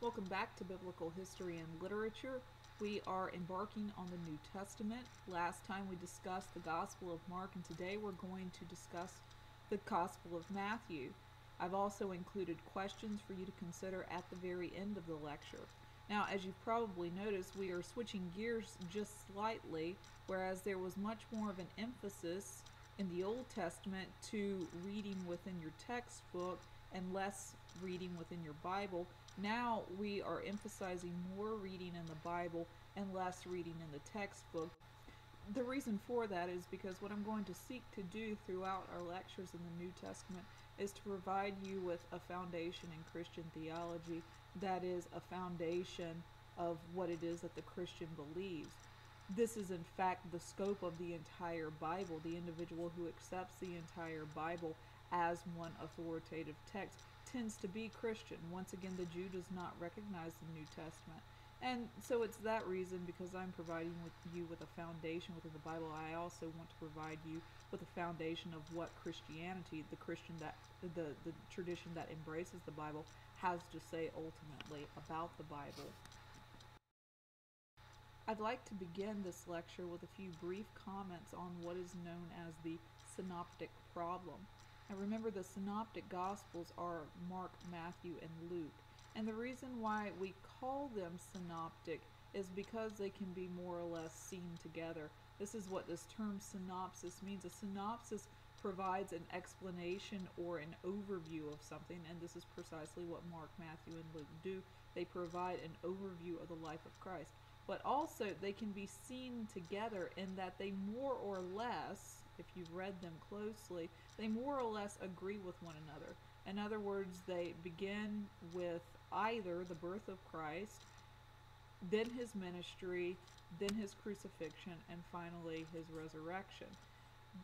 Welcome back to Biblical History and Literature. We are embarking on the New Testament. Last time we discussed the Gospel of Mark, and today we're going to discuss the Gospel of Matthew. I've also included questions for you to consider at the very end of the lecture. Now, as you've probably noticed, we are switching gears just slightly, whereas there was much more of an emphasis in the Old Testament to reading within your textbook and less reading within your Bible. Now we are emphasizing more reading in the Bible and less reading in the textbook. The reason for that is because what I'm going to seek to do throughout our lectures in the New Testament is to provide you with a foundation in Christian theology that is a foundation of what it is that the Christian believes. This is, in fact, the scope of the entire Bible. The individual who accepts the entire Bible as one authoritative text tends to be Christian. Once again, the Jew does not recognize the New Testament. And so it's that reason, because I'm providing with you with a foundation within the Bible, I also want to provide you with a foundation of what Christianity, the Christian that the the tradition that embraces the Bible, has to say ultimately about the Bible. I'd like to begin this lecture with a few brief comments on what is known as the synoptic problem. Now remember the synoptic gospels are Mark, Matthew, and Luke. And the reason why we call them synoptic is because they can be more or less seen together. This is what this term synopsis means. A synopsis provides an explanation or an overview of something, and this is precisely what Mark, Matthew, and Luke do. They provide an overview of the life of Christ. But also, they can be seen together in that they more or less if you've read them closely, they more or less agree with one another. In other words, they begin with either the birth of Christ, then his ministry, then his crucifixion, and finally his resurrection.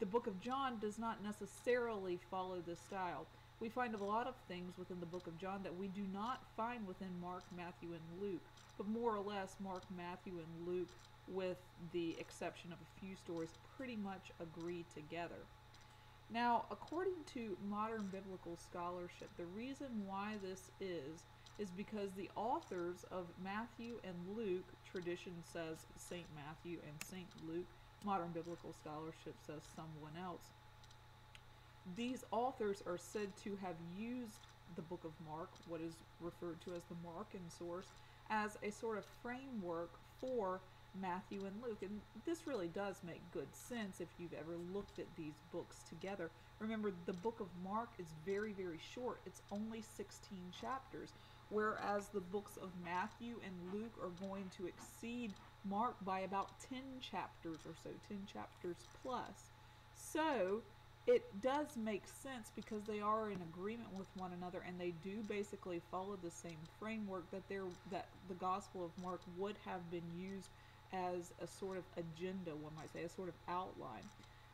The book of John does not necessarily follow this style. We find a lot of things within the book of John that we do not find within Mark, Matthew, and Luke, but more or less Mark, Matthew, and Luke with the exception of a few stories, pretty much agree together. Now, according to modern biblical scholarship, the reason why this is is because the authors of Matthew and Luke, tradition says St. Matthew and St. Luke, modern biblical scholarship says someone else. These authors are said to have used the book of Mark, what is referred to as the Markan source, as a sort of framework for Matthew and Luke. And this really does make good sense if you've ever looked at these books together. Remember, the book of Mark is very, very short, it's only 16 chapters, whereas the books of Matthew and Luke are going to exceed Mark by about 10 chapters or so, 10 chapters plus. So, it does make sense because they are in agreement with one another and they do basically follow the same framework that that the gospel of mark would have been used as a sort of agenda, one might say, a sort of outline.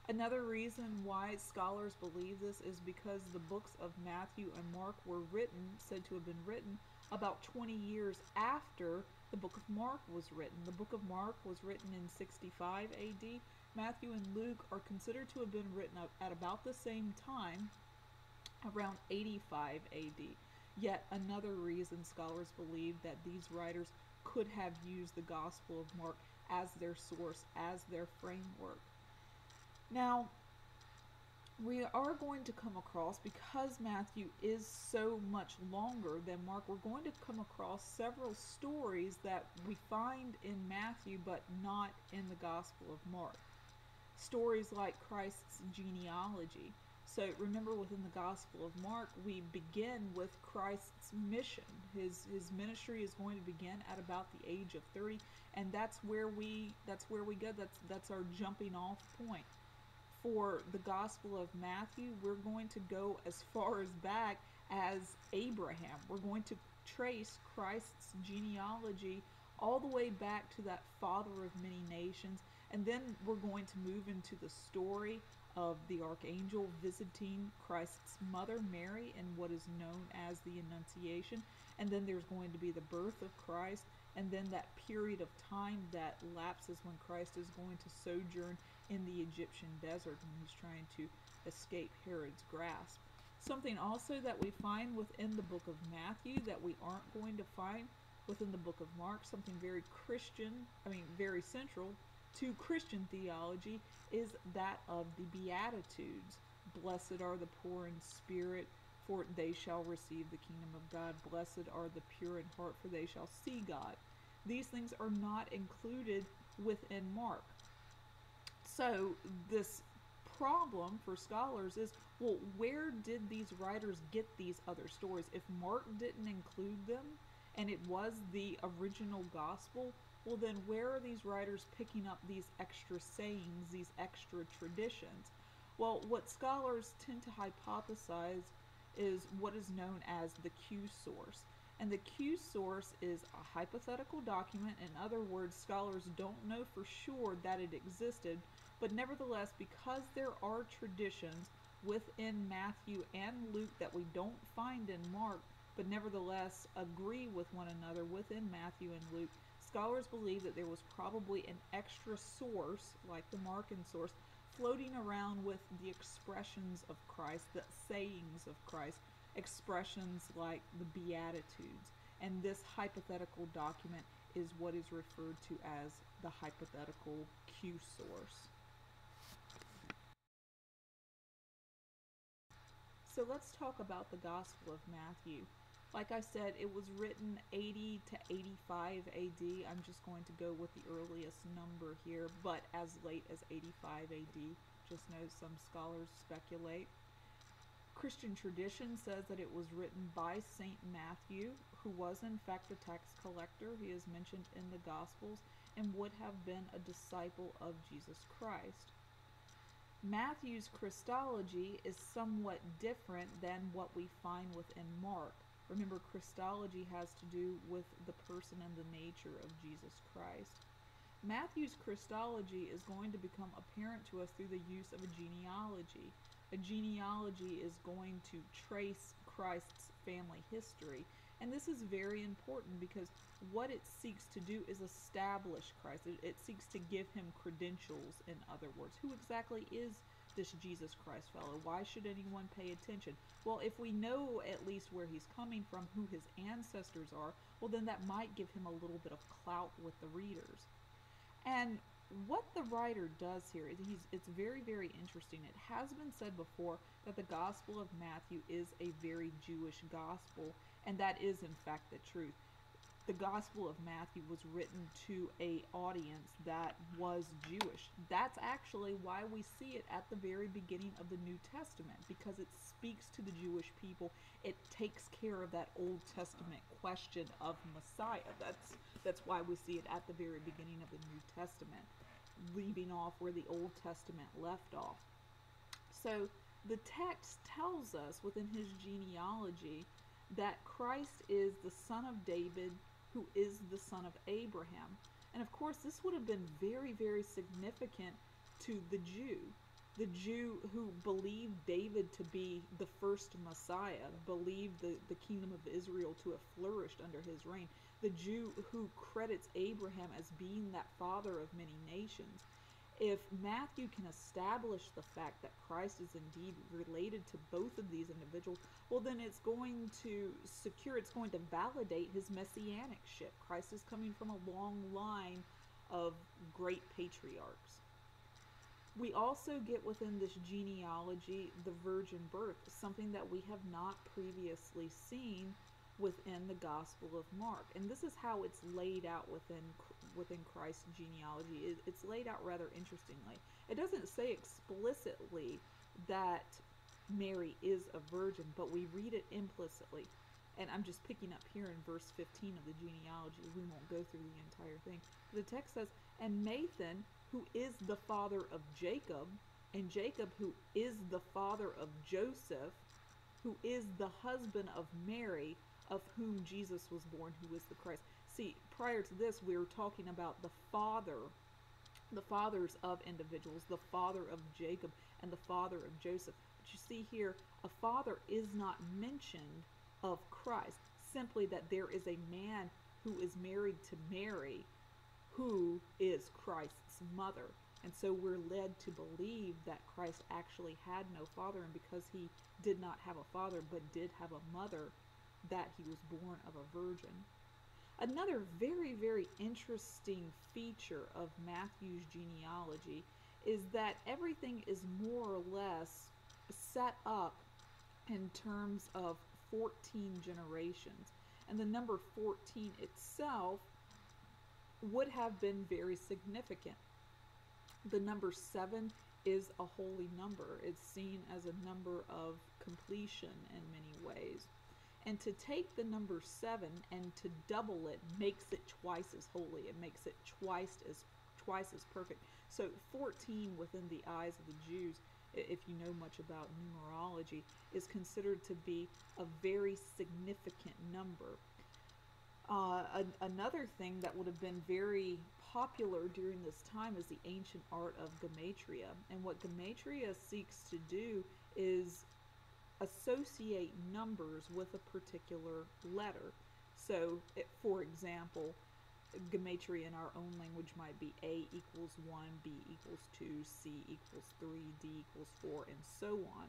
Another reason why scholars believe this is because the books of Matthew and Mark were written, said to have been written, about 20 years after the book of Mark was written. The book of Mark was written in 65 AD. Matthew and Luke are considered to have been written at about the same time, around 85 AD. Yet another reason scholars believe that these writers could have used the Gospel of Mark as their source, as their framework. Now, we are going to come across, because Matthew is so much longer than Mark, we're going to come across several stories that we find in Matthew but not in the Gospel of Mark. Stories like Christ's genealogy, so remember within the Gospel of Mark, we begin with Christ's mission. His his ministry is going to begin at about the age of 30, and that's where we that's where we go. That's that's our jumping off point. For the Gospel of Matthew, we're going to go as far as back as Abraham. We're going to trace Christ's genealogy all the way back to that father of many nations, and then we're going to move into the story of the archangel visiting Christ's mother, Mary, in what is known as the Annunciation. And then there's going to be the birth of Christ, and then that period of time that lapses when Christ is going to sojourn in the Egyptian desert when he's trying to escape Herod's grasp. Something also that we find within the book of Matthew that we aren't going to find within the book of Mark, something very Christian, I mean, very central to Christian theology, is that of the Beatitudes. Blessed are the poor in spirit, for they shall receive the kingdom of God. Blessed are the pure in heart, for they shall see God. These things are not included within Mark. So, this problem for scholars is well, where did these writers get these other stories? If Mark didn't include them and it was the original gospel, well, then where are these writers picking up these extra sayings, these extra traditions? Well, what scholars tend to hypothesize is what is known as the Q source. And the Q source is a hypothetical document. In other words, scholars don't know for sure that it existed, but nevertheless, because there are traditions within Matthew and Luke that we don't find in Mark, but nevertheless agree with one another within Matthew and Luke, scholars believe that there was probably an extra source, like the Markan source, floating around with the expressions of Christ, the sayings of Christ, expressions like the Beatitudes. And this hypothetical document is what is referred to as the hypothetical Q source. So let's talk about the Gospel of Matthew. Like I said, it was written 80 to 85 AD. I'm just going to go with the earliest number here, but as late as 85 AD. Just know some scholars speculate. Christian tradition says that it was written by Saint Matthew, who was in fact a tax collector. He is mentioned in the Gospels and would have been a disciple of Jesus Christ. Matthew's Christology is somewhat different than what we find within Mark. Remember, Christology has to do with the person and the nature of Jesus Christ. Matthew's Christology is going to become apparent to us through the use of a genealogy. A genealogy is going to trace Christ's family history. And this is very important because what it seeks to do is establish Christ. It, it seeks to give him credentials, in other words. Who exactly is this Jesus Christ fellow? Why should anyone pay attention? Well, if we know at least where he's coming from, who his ancestors are, well, then that might give him a little bit of clout with the readers. And what the writer does here is he's it's very very interesting. It has been said before that the Gospel of Matthew is a very Jewish gospel, and that is in fact the truth the Gospel of Matthew was written to a audience that was Jewish. That's actually why we see it at the very beginning of the New Testament because it speaks to the Jewish people. It takes care of that Old Testament question of Messiah. That's that's why we see it at the very beginning of the New Testament, leaving off where the Old Testament left off. So the text tells us within his genealogy that Christ is the son of David, who is the son of Abraham. And of course, this would have been very, very significant to the Jew. The Jew who believed David to be the first Messiah, believed the, the kingdom of Israel to have flourished under his reign. The Jew who credits Abraham as being that father of many nations if Matthew can establish the fact that Christ is indeed related to both of these individuals, well, then it's going to secure, it's going to validate his messianic ship. Christ is coming from a long line of great patriarchs. We also get within this genealogy the virgin birth, something that we have not previously seen within the Gospel of Mark. And this is how it's laid out within within Christ's genealogy. It, it's laid out rather interestingly. It doesn't say explicitly that Mary is a virgin, but we read it implicitly. And I'm just picking up here in verse 15 of the genealogy. We won't go through the entire thing. The text says, And Matthan, who is the father of Jacob, and Jacob, who is the father of Joseph, who is the husband of Mary, of whom Jesus was born, who is the Christ. See, prior to this, we were talking about the father, the fathers of individuals, the father of Jacob and the father of Joseph. But you see here, a father is not mentioned of Christ, simply that there is a man who is married to Mary who is Christ's mother. And so we're led to believe that Christ actually had no father, and because he did not have a father but did have a mother, that he was born of a virgin. Another very, very interesting feature of Matthew's genealogy is that everything is more or less set up in terms of 14 generations. And the number 14 itself would have been very significant. The number 7 is a holy number, it's seen as a number of completion in many ways. And to take the number 7 and to double it makes it twice as holy. It makes it twice as twice as perfect. So 14 within the eyes of the Jews if you know much about numerology, is considered to be a very significant number. Uh, a, another thing that would have been very popular during this time is the ancient art of gematria. And what gematria seeks to do is associate numbers with a particular letter. So, it, for example, gematria in our own language might be A equals 1, B equals 2, C equals 3, D equals 4, and so on.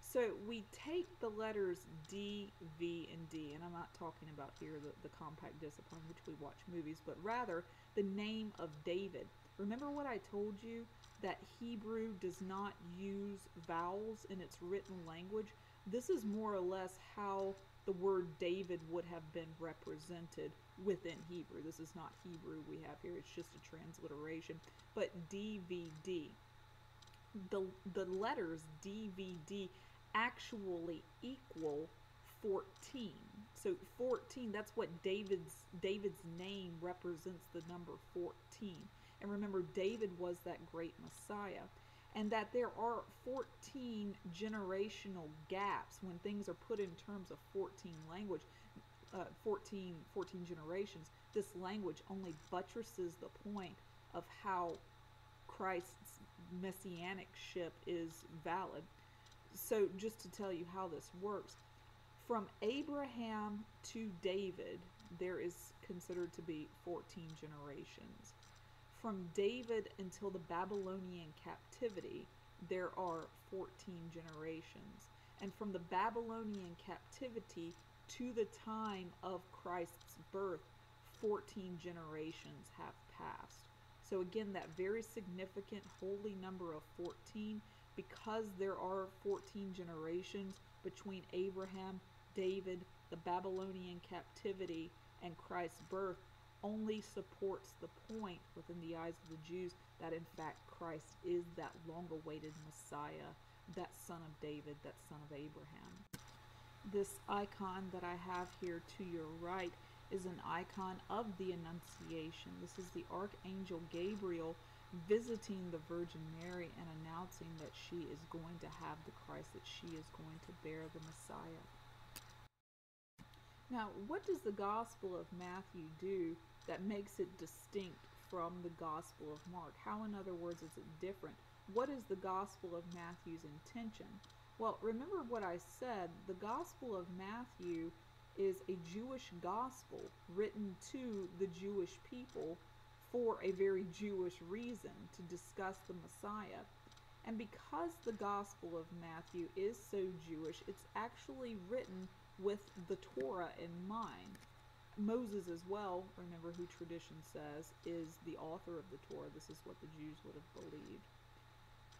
So we take the letters D, V, and D, and I'm not talking about here the, the compact disc upon which we watch movies, but rather the name of David. Remember what I told you? That Hebrew does not use vowels in its written language. This is more or less how the word David would have been represented within Hebrew. This is not Hebrew we have here, it's just a transliteration. But DVD, the, the letters DVD actually equal 14. So 14, that's what David's David's name represents the number 14. And remember David was that great Messiah and that there are 14 generational gaps when things are put in terms of 14 language uh, 14 14 generations. This language only buttresses the point of how christ's messianic ship is valid. So just to tell you how this works from abraham to david there is considered to be 14 generations from David until the Babylonian captivity, there are 14 generations. And from the Babylonian captivity to the time of Christ's birth, 14 generations have passed. So, again, that very significant holy number of 14, because there are 14 generations between Abraham, David, the Babylonian captivity, and Christ's birth, only supports the point within the eyes of the Jews that in fact Christ is that long awaited Messiah, that son of David, that son of Abraham. This icon that I have here to your right is an icon of the Annunciation. This is the Archangel Gabriel visiting the Virgin Mary and announcing that she is going to have the Christ, that she is going to bear the Messiah. Now, what does the Gospel of Matthew do that makes it distinct from the Gospel of Mark? How, in other words, is it different? What is the Gospel of Matthew's intention? Well, remember what I said the Gospel of Matthew is a Jewish gospel written to the Jewish people for a very Jewish reason to discuss the Messiah. And because the Gospel of Matthew is so Jewish, it's actually written with the Torah in mind. Moses as well, remember who tradition says, is the author of the Torah. This is what the Jews would have believed.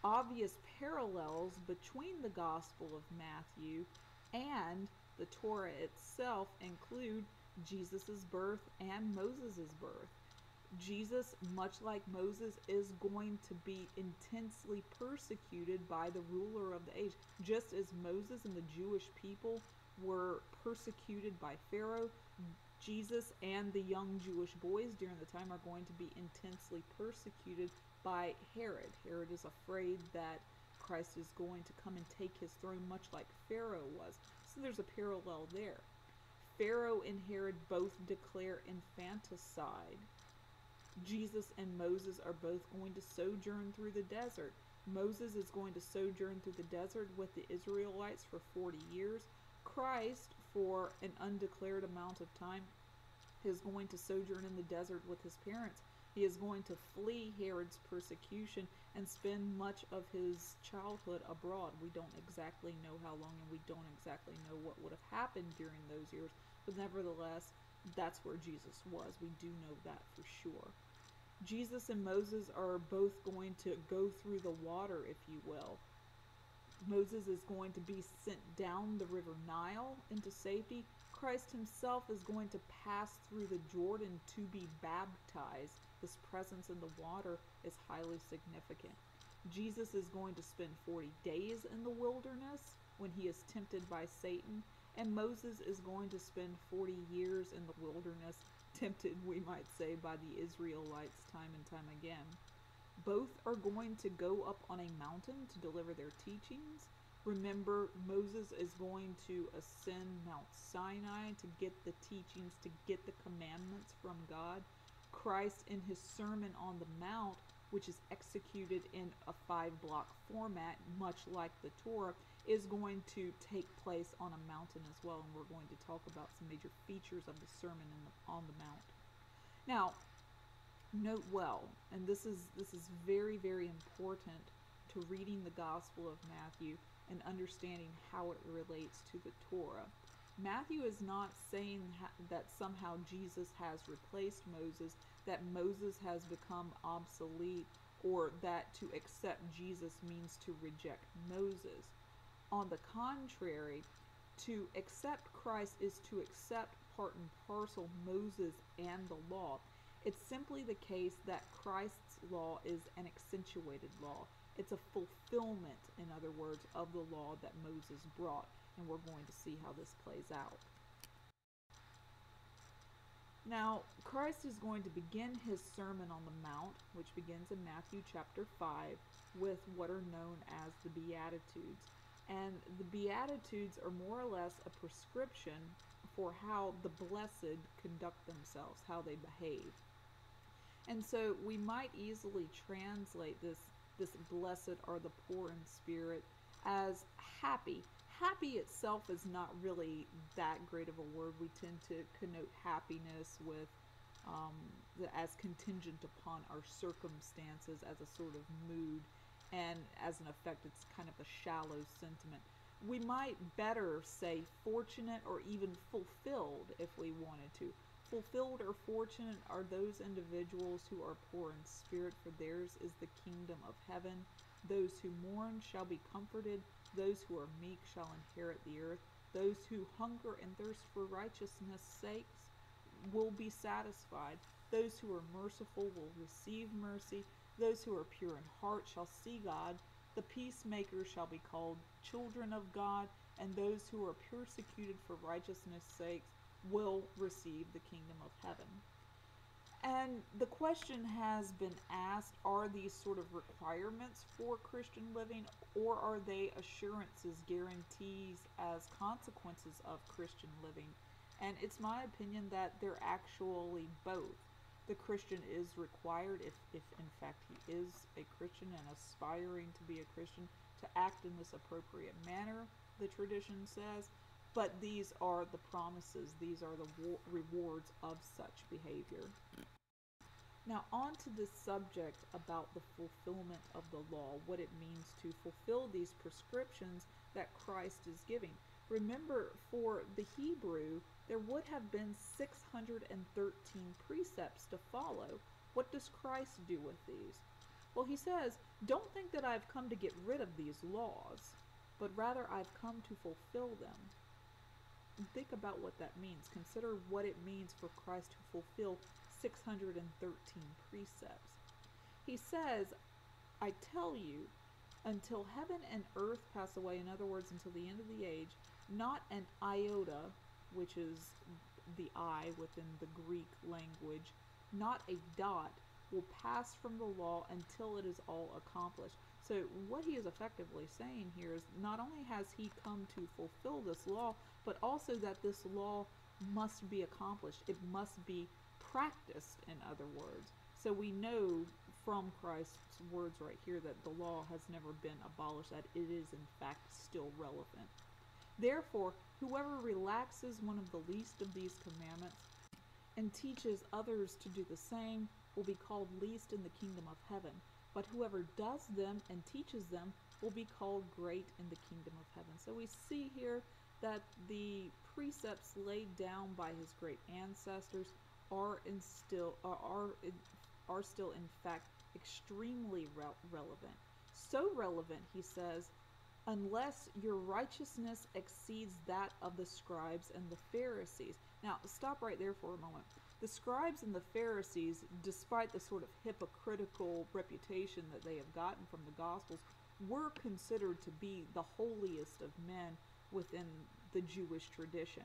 Obvious parallels between the Gospel of Matthew and the Torah itself include Jesus' birth and Moses' birth. Jesus, much like Moses, is going to be intensely persecuted by the ruler of the age. Just as Moses and the Jewish people were persecuted by Pharaoh, Jesus and the young Jewish boys during the time are going to be intensely persecuted by Herod. Herod is afraid that Christ is going to come and take his throne, much like Pharaoh was. So there's a parallel there. Pharaoh and Herod both declare infanticide. Jesus and Moses are both going to sojourn through the desert. Moses is going to sojourn through the desert with the Israelites for 40 years. Christ, for an undeclared amount of time, is going to sojourn in the desert with his parents He is going to flee Herod's persecution and spend much of his childhood abroad. We don't exactly know how long and we don't exactly know what would have happened during those years, but nevertheless, that's where Jesus was. We do know that for sure. Jesus and Moses are both going to go through the water, if you will. Moses is going to be sent down the river Nile into safety. Christ himself is going to pass through the Jordan to be baptized. This presence in the water is highly significant. Jesus is going to spend 40 days in the wilderness when he is tempted by Satan, and Moses is going to spend 40 years in the wilderness, tempted, we might say, by the Israelites time and time again. Both are going to go up on a mountain to deliver their teachings. Remember, Moses is going to ascend Mount Sinai to get the teachings, to get the commandments from God. Christ, in his Sermon on the Mount, which is executed in a five block format, much like the Torah, is going to take place on a mountain as well. And we're going to talk about some major features of the Sermon the, on the Mount. Now, note well, and this is this is very very important to reading the Gospel of Matthew and understanding how it relates to the Torah. Matthew is not saying that somehow Jesus has replaced Moses, that Moses has become obsolete, or that to accept Jesus means to reject Moses. On the contrary, to accept Christ is to accept part and parcel Moses and the law. It's simply the case that Christ's law is an accentuated law. It's a fulfillment, in other words, of the law that Moses brought, and we're going to see how this plays out. Now, Christ is going to begin his Sermon on the Mount, which begins in Matthew chapter 5, with what are known as the Beatitudes. And the Beatitudes are more or less a prescription for how the blessed conduct themselves, how they behave. And so we might easily translate this this blessed are the poor in spirit as happy. Happy itself is not really that great of a word. We tend to connote happiness with um, the, as contingent upon our circumstances as a sort of mood, and as an effect, it's kind of a shallow sentiment. We might better say fortunate or even fulfilled if we wanted to. Fulfilled or fortunate are those individuals who are poor in spirit, for theirs is the kingdom of heaven. Those who mourn shall be comforted. Those who are meek shall inherit the earth. Those who hunger and thirst for righteousness' sakes will be satisfied. Those who are merciful will receive mercy. Those who are pure in heart shall see God. The peacemakers shall be called children of God, and those who are persecuted for righteousness' sakes will receive the kingdom of heaven. And the question has been asked are these sort of requirements for Christian living, or are they assurances, guarantees as consequences of Christian living? And it's my opinion that they're actually both. The Christian is required, if, if in fact he is a Christian and aspiring to be a Christian, to act in this appropriate manner, the tradition says but these are the promises, these are the rewards of such behavior. Now, on to this subject about the fulfillment of the law, what it means to fulfill these prescriptions that Christ is giving. Remember, for the Hebrew, there would have been 613 precepts to follow. What does Christ do with these? Well, he says, Don't think that I've come to get rid of these laws, but rather I've come to fulfill them think about what that means. Consider what it means for Christ to fulfill 613 precepts. He says, I tell you, until heaven and earth pass away, in other words, until the end of the age, not an iota, which is the I within the Greek language, not a dot will pass from the law until it is all accomplished. So, what he is effectively saying here is not only has he come to fulfill this law, but also that this law must be accomplished. It must be practiced, in other words. So, we know from Christ's words right here that the law has never been abolished, that it is, in fact, still relevant. Therefore, whoever relaxes one of the least of these commandments and teaches others to do the same will be called least in the kingdom of heaven, but whoever does them and teaches them will be called great in the kingdom of heaven. So we see here that the precepts laid down by his great ancestors are instill are are, are still in fact extremely re- relevant. So relevant, he says, unless your righteousness exceeds that of the scribes and the Pharisees. Now, stop right there for a moment. The scribes and the Pharisees, despite the sort of hypocritical reputation that they have gotten from the Gospels, were considered to be the holiest of men within the Jewish tradition.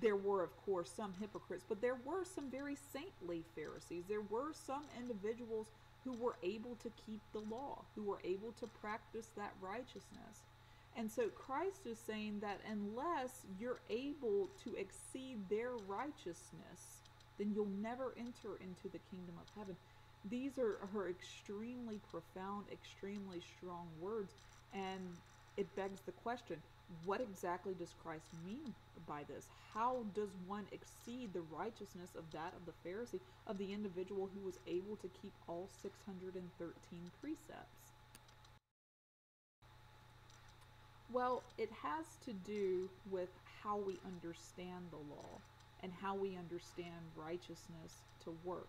There were, of course, some hypocrites, but there were some very saintly Pharisees. There were some individuals who were able to keep the law, who were able to practice that righteousness. And so Christ is saying that unless you're able to exceed their righteousness, then you'll never enter into the kingdom of heaven. These are her extremely profound, extremely strong words, and it begs the question what exactly does Christ mean by this? How does one exceed the righteousness of that of the Pharisee, of the individual who was able to keep all 613 precepts? Well, it has to do with how we understand the law and how we understand righteousness to work.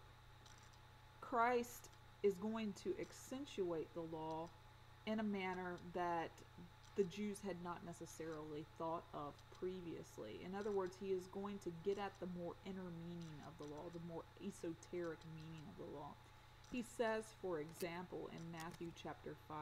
Christ is going to accentuate the law in a manner that the Jews had not necessarily thought of previously. In other words, he is going to get at the more inner meaning of the law, the more esoteric meaning of the law. He says, for example, in Matthew chapter 5,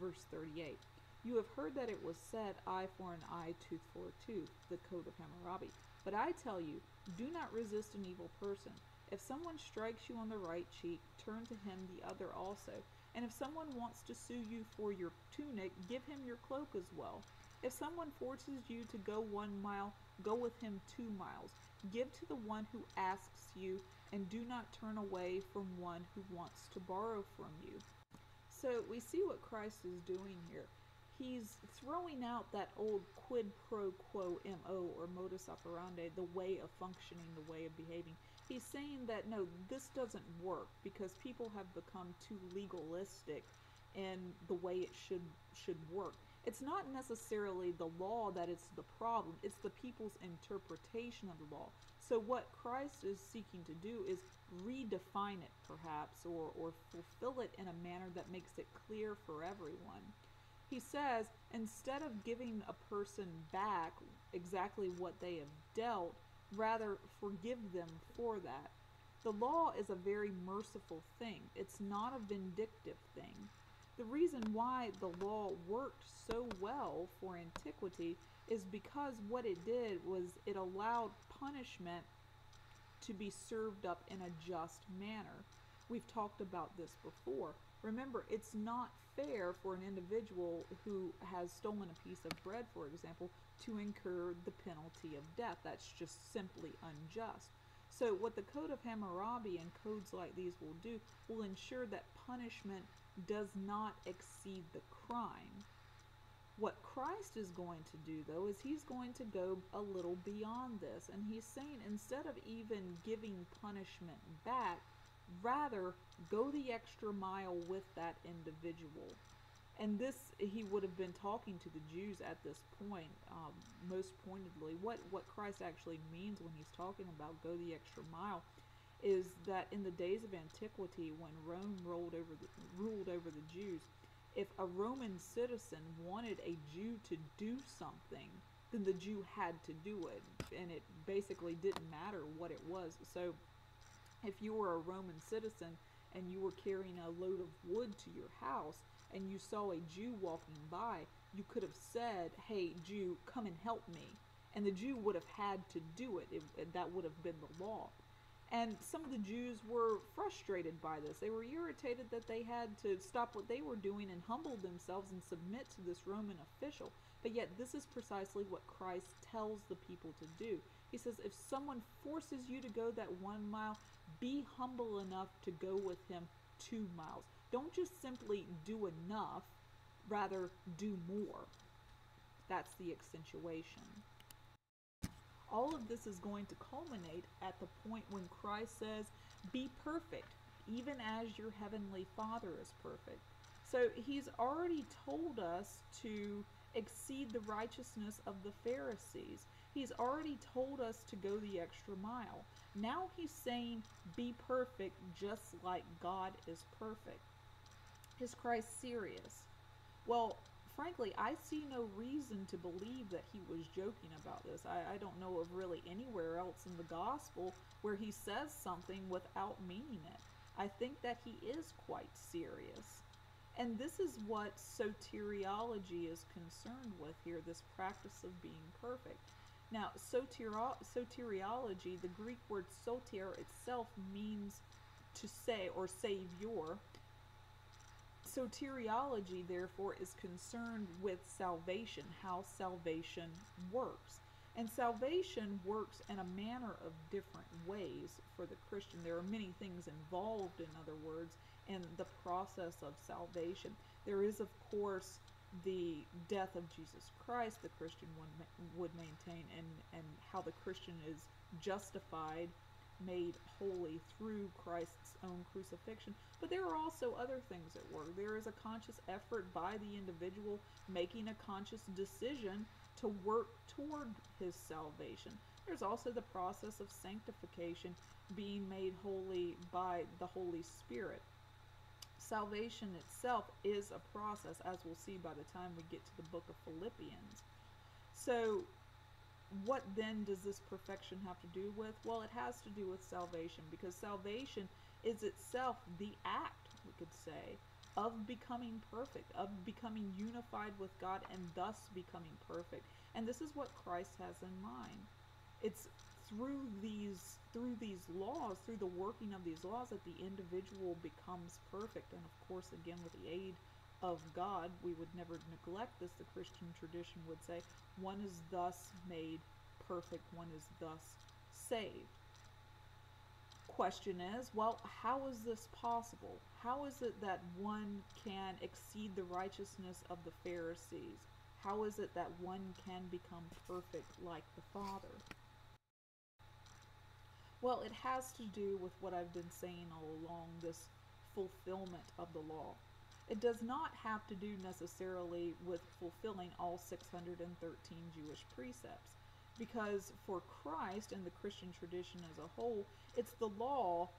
verse 38, You have heard that it was said, eye for an eye, tooth for a tooth, the code of Hammurabi. But I tell you, do not resist an evil person. If someone strikes you on the right cheek, turn to him the other also. And if someone wants to sue you for your tunic, give him your cloak as well. If someone forces you to go one mile, go with him two miles. Give to the one who asks you, and do not turn away from one who wants to borrow from you. So we see what Christ is doing here. He's throwing out that old quid pro quo MO or modus operandi, the way of functioning, the way of behaving. He's saying that no, this doesn't work because people have become too legalistic in the way it should should work. It's not necessarily the law that is the problem, it's the people's interpretation of the law. So what Christ is seeking to do is redefine it perhaps or, or fulfill it in a manner that makes it clear for everyone. He says instead of giving a person back exactly what they have dealt, rather forgive them for that. The law is a very merciful thing, it's not a vindictive thing. The reason why the law worked so well for antiquity is because what it did was it allowed punishment to be served up in a just manner. We've talked about this before. Remember, it's not fair for an individual who has stolen a piece of bread, for example, to incur the penalty of death. That's just simply unjust. So, what the Code of Hammurabi and codes like these will do will ensure that punishment does not exceed the crime. What Christ is going to do, though, is he's going to go a little beyond this. And he's saying instead of even giving punishment back, rather go the extra mile with that individual. And this, he would have been talking to the Jews at this point, um, most pointedly. What, what Christ actually means when he's talking about go the extra mile is that in the days of antiquity, when Rome rolled over the, ruled over the Jews, if a Roman citizen wanted a Jew to do something, then the Jew had to do it, and it basically didn't matter what it was. So, if you were a Roman citizen and you were carrying a load of wood to your house and you saw a Jew walking by, you could have said, "Hey, Jew, come and help me," and the Jew would have had to do it. it that would have been the law. And some of the Jews were frustrated by this. They were irritated that they had to stop what they were doing and humble themselves and submit to this Roman official. But yet, this is precisely what Christ tells the people to do. He says, if someone forces you to go that one mile, be humble enough to go with him two miles. Don't just simply do enough, rather, do more. That's the accentuation all of this is going to culminate at the point when Christ says, Be perfect, even as your heavenly Father is perfect. So he's already told us to exceed the righteousness of the Pharisees. He's already told us to go the extra mile. Now he's saying, be perfect just like God is perfect. Is Christ serious? Well, frankly, I see no reason to believe that he was joking about this. I, I, don't know of really anywhere else in the gospel where he says something without meaning it. I think that he is quite serious. And this is what soteriology is concerned with here this practice of being perfect. Now, sotero- soteriology, the Greek word soter itself means to say or savior. Soteriology, therefore, is concerned with salvation, how salvation works. And salvation works in a manner of different ways for the Christian. There are many things involved, in other words, in the process of salvation. There is, of course, the death of Jesus Christ, the Christian would maintain, and, and how the Christian is justified, made holy through Christ's own crucifixion. But there are also other things at work. There is a conscious effort by the individual making a conscious decision to work toward his salvation. There's also the process of sanctification, being made holy by the Holy Spirit salvation itself is a process, as we'll see by the time we get to the book of Philippians. So, what then does this perfection have to do with? Well, it has to do with salvation because salvation is itself the act, we could say, of becoming perfect, of becoming unified with God and thus becoming perfect. And this is what Christ has in mind. It's through these through these laws, through the working of these laws, that the individual becomes perfect. And of course, again, with the aid of God, we would never neglect this. The Christian tradition would say, one is thus made perfect, one is thus saved. Question is, well, how is this possible? How is it that one can exceed the righteousness of the Pharisees? How is it that one can become perfect like the Father? Well, it has to do with what I've been saying all along this fulfillment of the law. It does not have to do necessarily with fulfilling all 613 Jewish precepts, because for Christ and the Christian tradition as a whole, it's the law,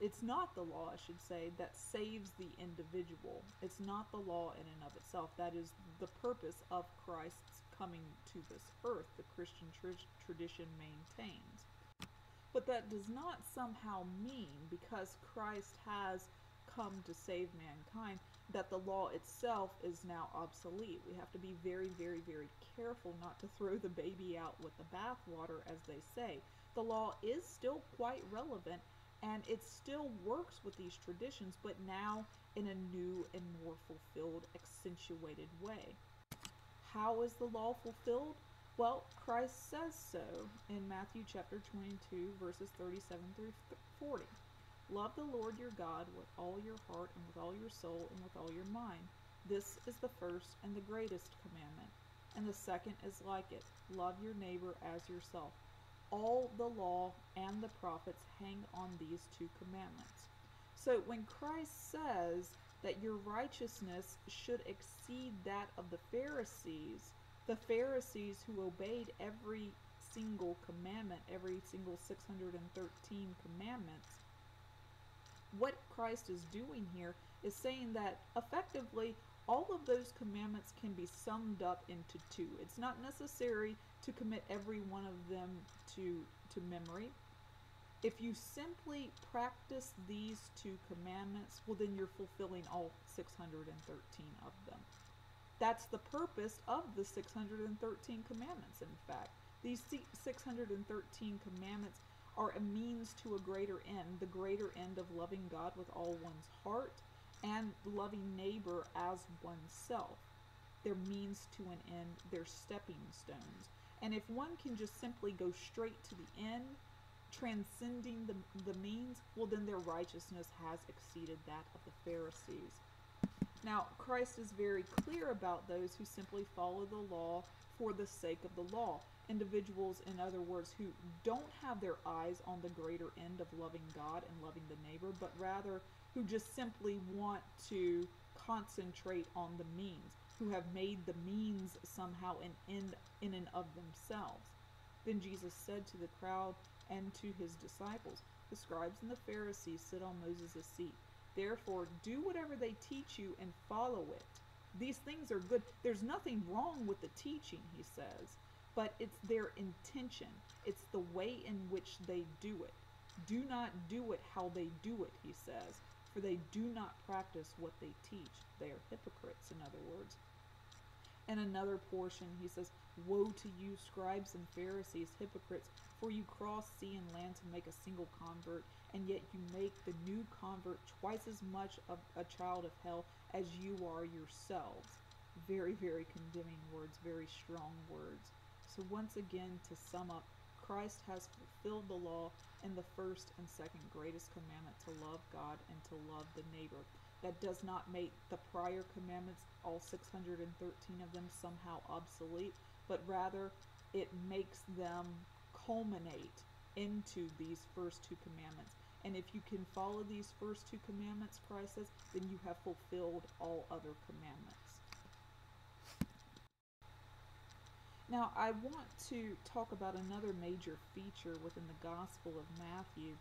it's not the law, I should say, that saves the individual. It's not the law in and of itself. That is the purpose of Christ's coming to this earth, the Christian tr- tradition maintains. But that does not somehow mean, because Christ has come to save mankind, that the law itself is now obsolete. We have to be very, very, very careful not to throw the baby out with the bathwater, as they say. The law is still quite relevant and it still works with these traditions, but now in a new and more fulfilled, accentuated way. How is the law fulfilled? Well, Christ says so in Matthew chapter 22, verses 37 through 40. Love the Lord your God with all your heart and with all your soul and with all your mind. This is the first and the greatest commandment. And the second is like it love your neighbor as yourself. All the law and the prophets hang on these two commandments. So when Christ says that your righteousness should exceed that of the Pharisees, the Pharisees who obeyed every single commandment, every single 613 commandments, what Christ is doing here is saying that effectively all of those commandments can be summed up into two. It's not necessary to commit every one of them to, to memory. If you simply practice these two commandments, well, then you're fulfilling all 613 of them. That's the purpose of the 613 commandments, in fact. These 613 commandments are a means to a greater end, the greater end of loving God with all one's heart and loving neighbor as oneself. They're means to an end, they're stepping stones. And if one can just simply go straight to the end, transcending the, the means, well, then their righteousness has exceeded that of the Pharisees. Now, Christ is very clear about those who simply follow the law for the sake of the law. Individuals, in other words, who don't have their eyes on the greater end of loving God and loving the neighbor, but rather who just simply want to concentrate on the means, who have made the means somehow an end in and of themselves. Then Jesus said to the crowd and to his disciples, The scribes and the Pharisees sit on Moses' seat. Therefore, do whatever they teach you and follow it. These things are good. There's nothing wrong with the teaching, he says, but it's their intention. It's the way in which they do it. Do not do it how they do it, he says, for they do not practice what they teach. They are hypocrites, in other words. In another portion, he says, Woe to you, scribes and Pharisees, hypocrites, for you cross sea and land to make a single convert, and yet you make the new convert twice as much of a child of hell as you are yourselves. Very, very condemning words, very strong words. So, once again, to sum up, Christ has fulfilled the law in the first and second greatest commandment to love God and to love the neighbor. That does not make the prior commandments, all 613 of them, somehow obsolete, but rather it makes them culminate into these first two commandments. And if you can follow these first two commandments, Christ says, then you have fulfilled all other commandments. Now, I want to talk about another major feature within the Gospel of Matthew,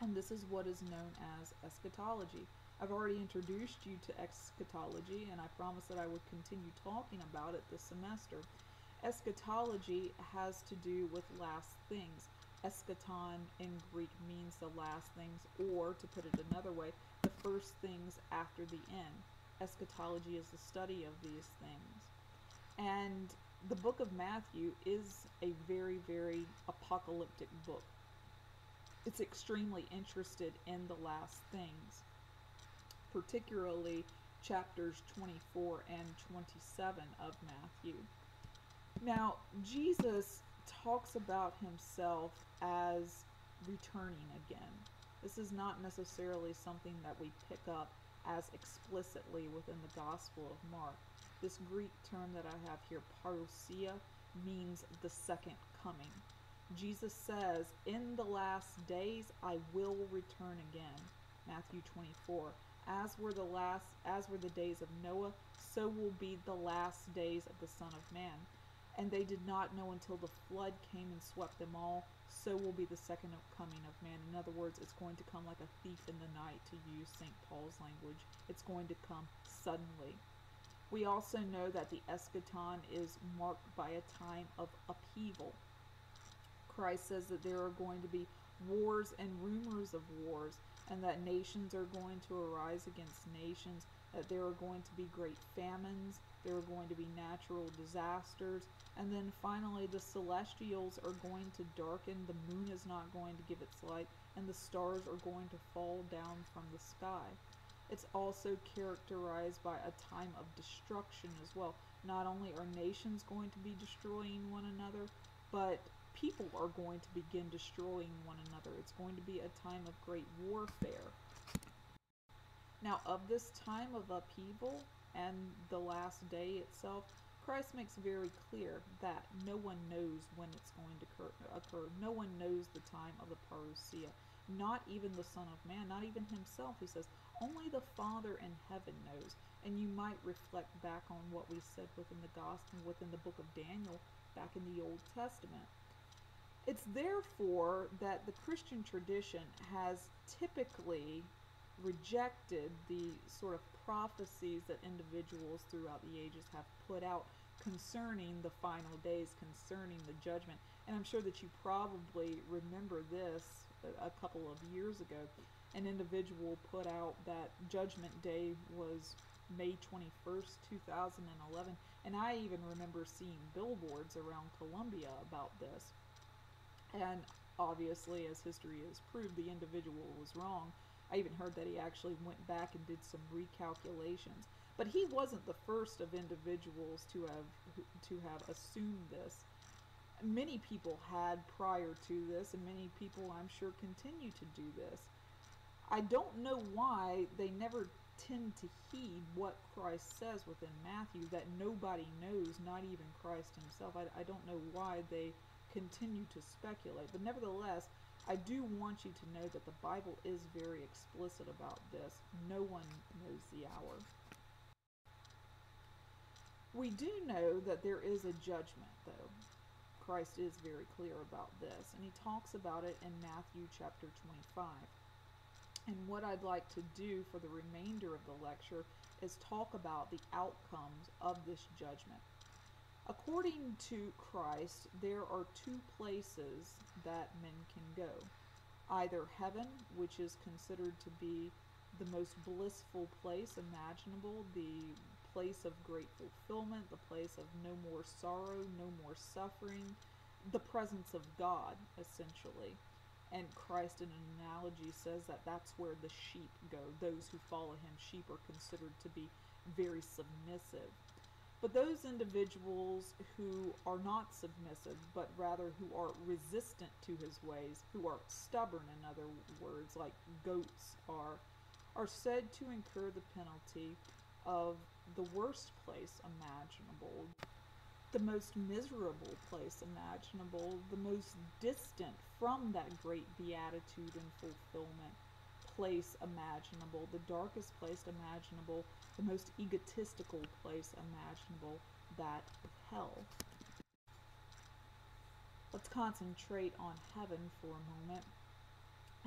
and this is what is known as eschatology. I've already introduced you to eschatology, and I promise that I would continue talking about it this semester. Eschatology has to do with last things. Eschaton in Greek means the last things, or to put it another way, the first things after the end. Eschatology is the study of these things. And the book of Matthew is a very, very apocalyptic book. It's extremely interested in the last things, particularly chapters 24 and 27 of Matthew. Now, Jesus talks about himself as returning again. This is not necessarily something that we pick up as explicitly within the Gospel of Mark. This Greek term that I have here, parousia, means the second coming. Jesus says, In the last days I will return again. Matthew 24. As were the last as were the days of Noah, so will be the last days of the Son of Man. And they did not know until the flood came and swept them all, so will be the second coming of man. In other words, it's going to come like a thief in the night, to use St. Paul's language. It's going to come suddenly. We also know that the eschaton is marked by a time of upheaval. Christ says that there are going to be wars and rumors of wars, and that nations are going to arise against nations, that there are going to be great famines, there are going to be natural disasters, and then finally the celestials are going to darken, the moon is not going to give its light, and the stars are going to fall down from the sky. It's also characterized by a time of destruction as well. Not only are nations going to be destroying one another, but people are going to begin destroying one another. It's going to be a time of great warfare. Now, of this time of upheaval and the last day itself, Christ makes very clear that no one knows when it's going to occur. No one knows the time of the parousia. Not even the Son of Man, not even himself. He says, only the Father in heaven knows. And you might reflect back on what we said within the Gospel, within the book of Daniel, back in the Old Testament. It's therefore that the Christian tradition has typically rejected the sort of prophecies that individuals throughout the ages have put out concerning the final days, concerning the judgment. And I'm sure that you probably remember this a couple of years ago, an individual put out that Judgment Day was May 21st, 2011. And I even remember seeing billboards around Columbia about this. And obviously, as history has proved, the individual was wrong. I even heard that he actually went back and did some recalculations. But he wasn't the first of individuals to have to have assumed this many people had prior to this, and many people, I'm sure, continue to do this. I don't know why they never tend to heed what Christ says within Matthew that nobody knows, not even Christ himself. I, I don't know why they continue to speculate, but nevertheless, I do want you to know that the Bible is very explicit about this. No one knows the hour. We do know that there is a judgment, though. Christ is very clear about this, and he talks about it in Matthew chapter 25. And what I'd like to do for the remainder of the lecture is talk about the outcomes of this judgment. According to Christ, there are two places that men can go either heaven, which is considered to be the most blissful place imaginable, the place of great fulfillment, the place of no more sorrow, no more suffering, the presence of God, essentially. And Christ, in an analogy, says that that's where the sheep go. Those who follow him, sheep are considered to be very submissive. But those individuals who are not submissive, but rather who are resistant to his ways, who are stubborn, in other words, like goats are, are said to incur the penalty of the worst place imaginable, the most miserable place imaginable, the most distant from that great beatitude and fulfillment place imaginable, the darkest place imaginable, the most egotistical place imaginable, that of hell. Let's concentrate on heaven for a moment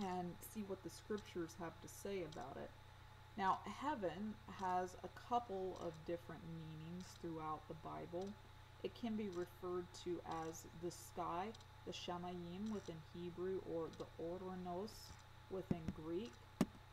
and see what the scriptures have to say about it. Now, heaven has a couple of different meanings throughout the Bible. It can be referred to as the sky, the shamayim within Hebrew, or the ouranos within Greek,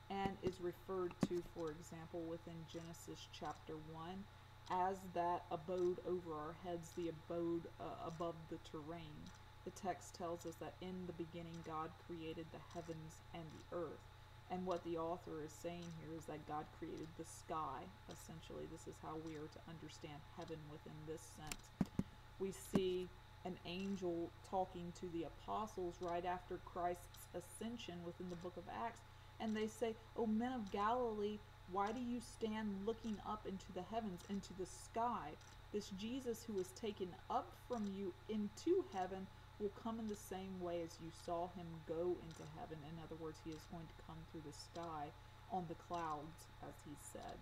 and is referred to, for example, within Genesis chapter 1 as that abode over our heads, the abode uh, above the terrain. The text tells us that in the beginning God created the heavens and the earth. And what the author is saying here is that God created the sky. Essentially, this is how we are to understand heaven within this sense. We see an angel talking to the apostles right after Christ's ascension within the book of Acts, and they say, O men of Galilee, why do you stand looking up into the heavens, into the sky? This Jesus who was taken up from you into heaven will come in the same way as you saw him go into heaven. In other words, he is going to come through the sky on the clouds, as he said.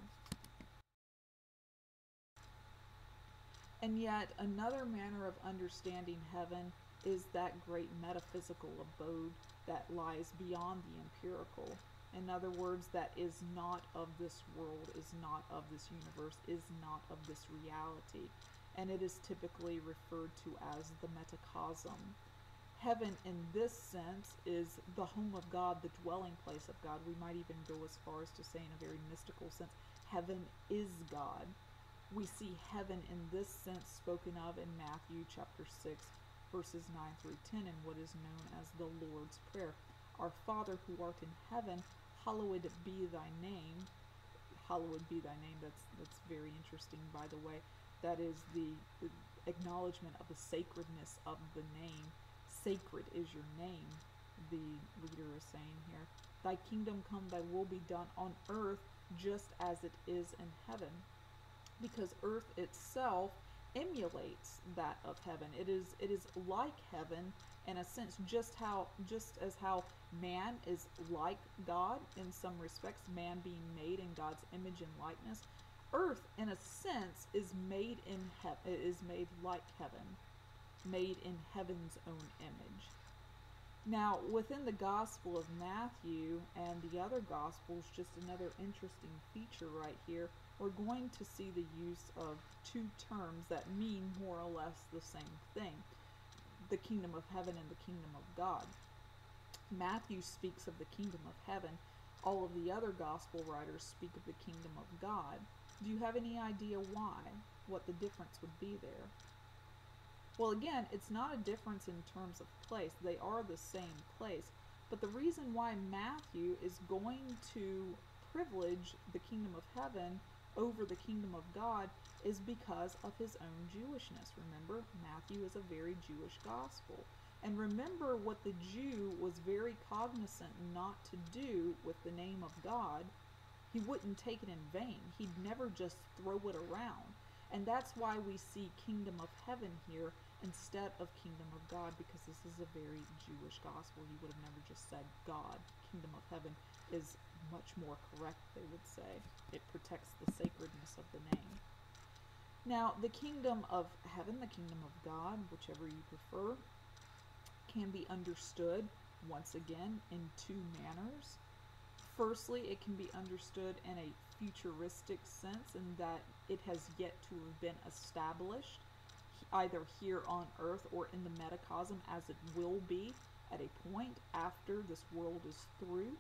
And yet, another manner of understanding heaven is that great metaphysical abode that lies beyond the empirical. In other words, that is not of this world, is not of this universe, is not of this reality and it is typically referred to as the metacosm. Heaven, in this sense, is the home of God, the dwelling place of God. We might even go as far as to say, in a very mystical sense, heaven is God. We see heaven in this sense spoken of in Matthew chapter 6, verses 9 through 10, in what is known as the Lord's Prayer. Our Father who art in heaven, hallowed be thy name. Hallowed be thy name. That's that's very interesting, by the way that is the, the acknowledgement of the sacredness of the name. Sacred is your name, the reader is saying here. Thy kingdom come, thy will be done on earth just as it is in heaven. Because earth itself emulates that of heaven. It is it is like heaven in a sense, just how just as how man is like God in some respects, man being made in God's image and likeness, earth in a sense is made in he- is made like heaven made in heaven's own image. Now within the gospel of matthew and the other gospels just another interesting feature right here we're going to see the use of two terms that mean more or less the same thing the kingdom of heaven and the kingdom of god. Matthew speaks of the kingdom of heaven. All of the other gospel writers speak of the kingdom of god do you have any idea why? What the difference would be there? Well, again, it's not a difference in terms of place. They are the same place. But the reason why Matthew is going to privilege the kingdom of heaven over the kingdom of God is because of his own Jewishness. Remember, Matthew is a very Jewish gospel. And remember what the Jew was very cognizant not to do with the name of God He wouldn't take it in vain. He'd never just throw it around. And that's why we see kingdom of heaven here instead of kingdom of God because this is a very Jewish gospel. He would have never just said God. Kingdom of heaven is much more correct, they would say. It protects the sacredness of the name. Now, the kingdom of heaven, the kingdom of God, whichever you prefer, can be understood once again in two manners. Firstly, it can be understood in a futuristic sense in that it has yet to have been established either here on earth or in the metacosm as it will be at a point after this world is through.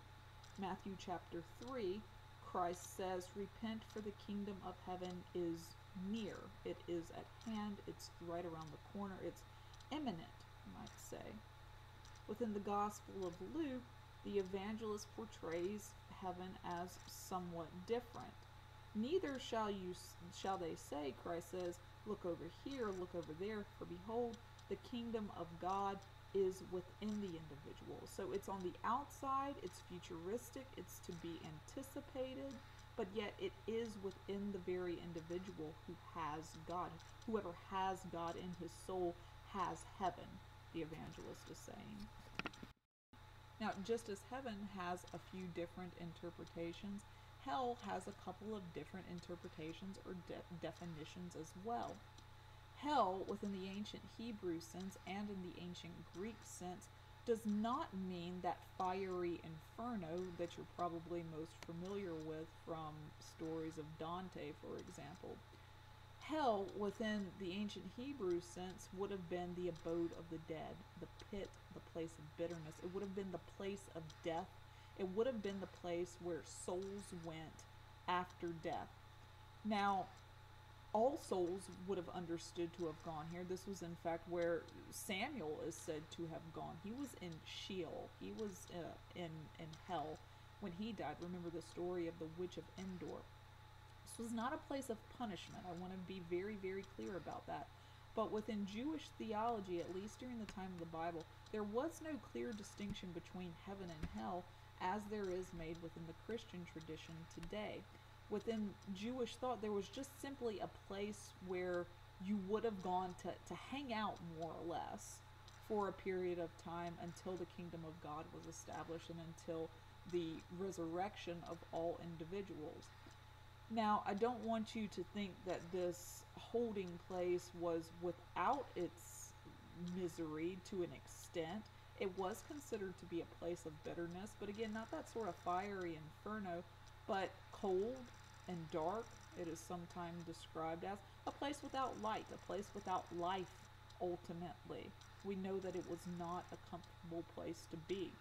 Matthew chapter 3, Christ says, Repent, for the kingdom of heaven is near. It is at hand. It's right around the corner. It's imminent, you might say. Within the Gospel of Luke, the evangelist portrays heaven as somewhat different. Neither shall you shall they say, Christ says, look over here, look over there, for behold, the kingdom of God is within the individual. So it's on the outside, it's futuristic, it's to be anticipated, but yet it is within the very individual who has God. Whoever has God in his soul has heaven, the evangelist is saying. Now, just as heaven has a few different interpretations, hell has a couple of different interpretations or de- definitions as well. Hell, within the ancient Hebrew sense and in the ancient Greek sense, does not mean that fiery inferno that you're probably most familiar with from stories of Dante, for example. Hell, within the ancient Hebrew sense, would have been the abode of the dead, the pit, the place of bitterness. It would have been the place of death. It would have been the place where souls went after death. Now, all souls would have understood to have gone here. This was, in fact, where Samuel is said to have gone. He was in Sheol. He was uh, in in hell when he died. Remember the story of the witch of Endor. Was not a place of punishment. I want to be very, very clear about that. But within Jewish theology, at least during the time of the Bible, there was no clear distinction between heaven and hell as there is made within the Christian tradition today within Jewish thought, there was just simply a place where you would have gone to, to hang out more or less for a period of time until the kingdom of God was established and until the resurrection of all individuals. Now, I don't want you to think that this holding place was without its misery to an extent. It was considered to be a place of bitterness, but again, not that sort of fiery inferno, but cold and dark. It is sometimes described as a place without light, a place without life, ultimately. We know that it was not a comfortable place to be.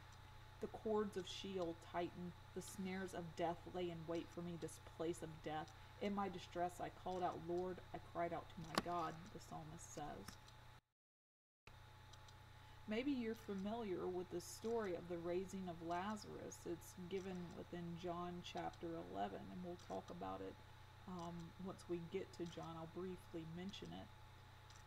The cords of Sheol tightened, the snares of death lay in wait for me, this place of death. In my distress I called out, Lord, I cried out to my God, the psalmist says. Maybe you're familiar with the story of the raising of Lazarus. It's given within John chapter 11, and we'll talk about it um, once we get to John. I'll briefly mention it.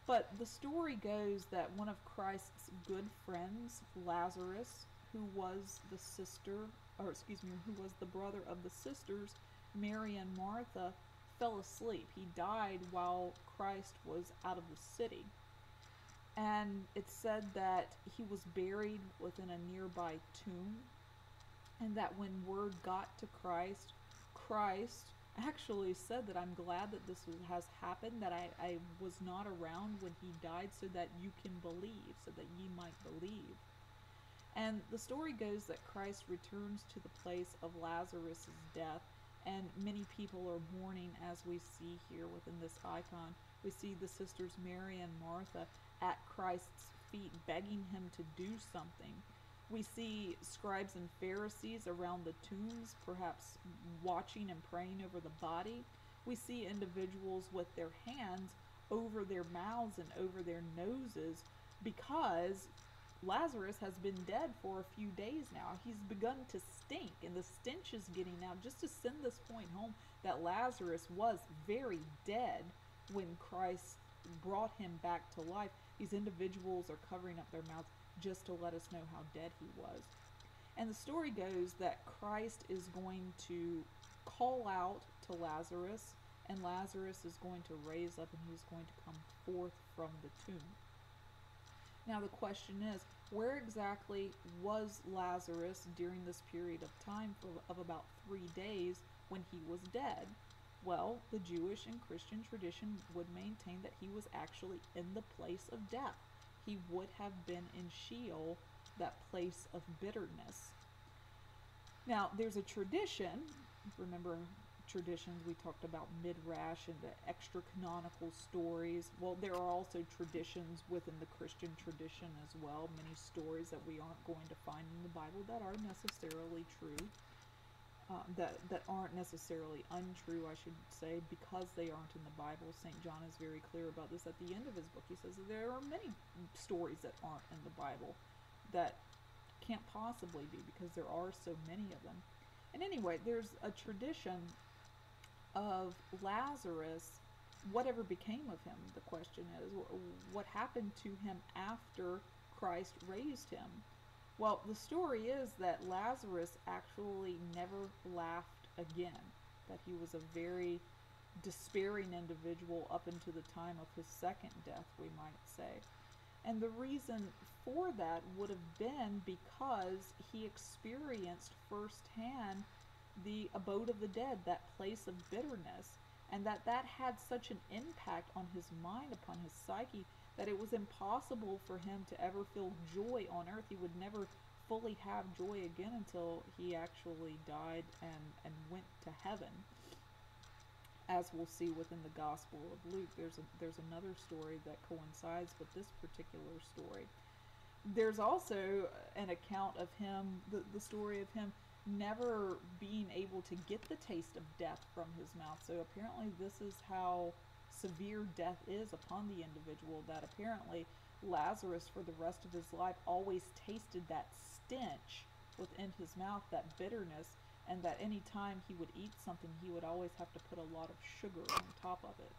But the story goes that one of Christ's good friends, Lazarus, who was the sister, or excuse me, who was the brother of the sisters, Mary and Martha, fell asleep. He died while Christ was out of the city and it said that he was buried within a nearby tomb and that when word got to Christ, Christ actually said that I'm glad that this has happened, that I, I was not around when he died, so that you can believe, so that ye might believe. And the story goes that Christ returns to the place of Lazarus' death, and many people are mourning as we see here within this icon. We see the sisters Mary and Martha at Christ's feet, begging him to do something. We see scribes and Pharisees around the tombs, perhaps watching and praying over the body. We see individuals with their hands over their mouths and over their noses because Lazarus has been dead for a few days now. He's begun to stink, and the stench is getting out. Just to send this point home that Lazarus was very dead when Christ brought him back to life, these individuals are covering up their mouths just to let us know how dead he was. And the story goes that Christ is going to call out to Lazarus, and Lazarus is going to raise up and he's going to come forth from the tomb. Now, the question is where exactly was Lazarus during this period of time for, of about three days when he was dead? Well, the Jewish and Christian tradition would maintain that he was actually in the place of death. He would have been in Sheol, that place of bitterness. Now, there's a tradition, remember traditions we talked about midrash and the extra canonical stories. Well, there are also traditions within the Christian tradition as well, many stories that we aren't going to find in the Bible that are necessarily true. Uh, that that aren't necessarily untrue, I should say, because they aren't in the Bible. St. John is very clear about this at the end of his book. He says that there are many stories that aren't in the Bible that can't possibly be because there are so many of them. And anyway, there's a tradition of Lazarus, whatever became of him, the question is, what happened to him after Christ raised him? Well, the story is that Lazarus actually never laughed again, that he was a very despairing individual up until the time of his second death, we might say. And the reason for that would have been because he experienced firsthand the abode of the dead, that place of bitterness, and that that had such an impact on his mind, upon his psyche, that it was impossible for him to ever feel joy on earth. He would never fully have joy again until he actually died and, and went to heaven. As we'll see within the Gospel of Luke, there's a, there's another story that coincides with this particular story. There's also an account of him, the, the story of him never being able to get the taste of death from his mouth. So apparently, this is how severe death is upon the individual. That apparently Lazarus, for the rest of his life, always tasted that stench within his mouth, that bitterness, and that any time he would eat something, he would always have to put a lot of sugar on top of it.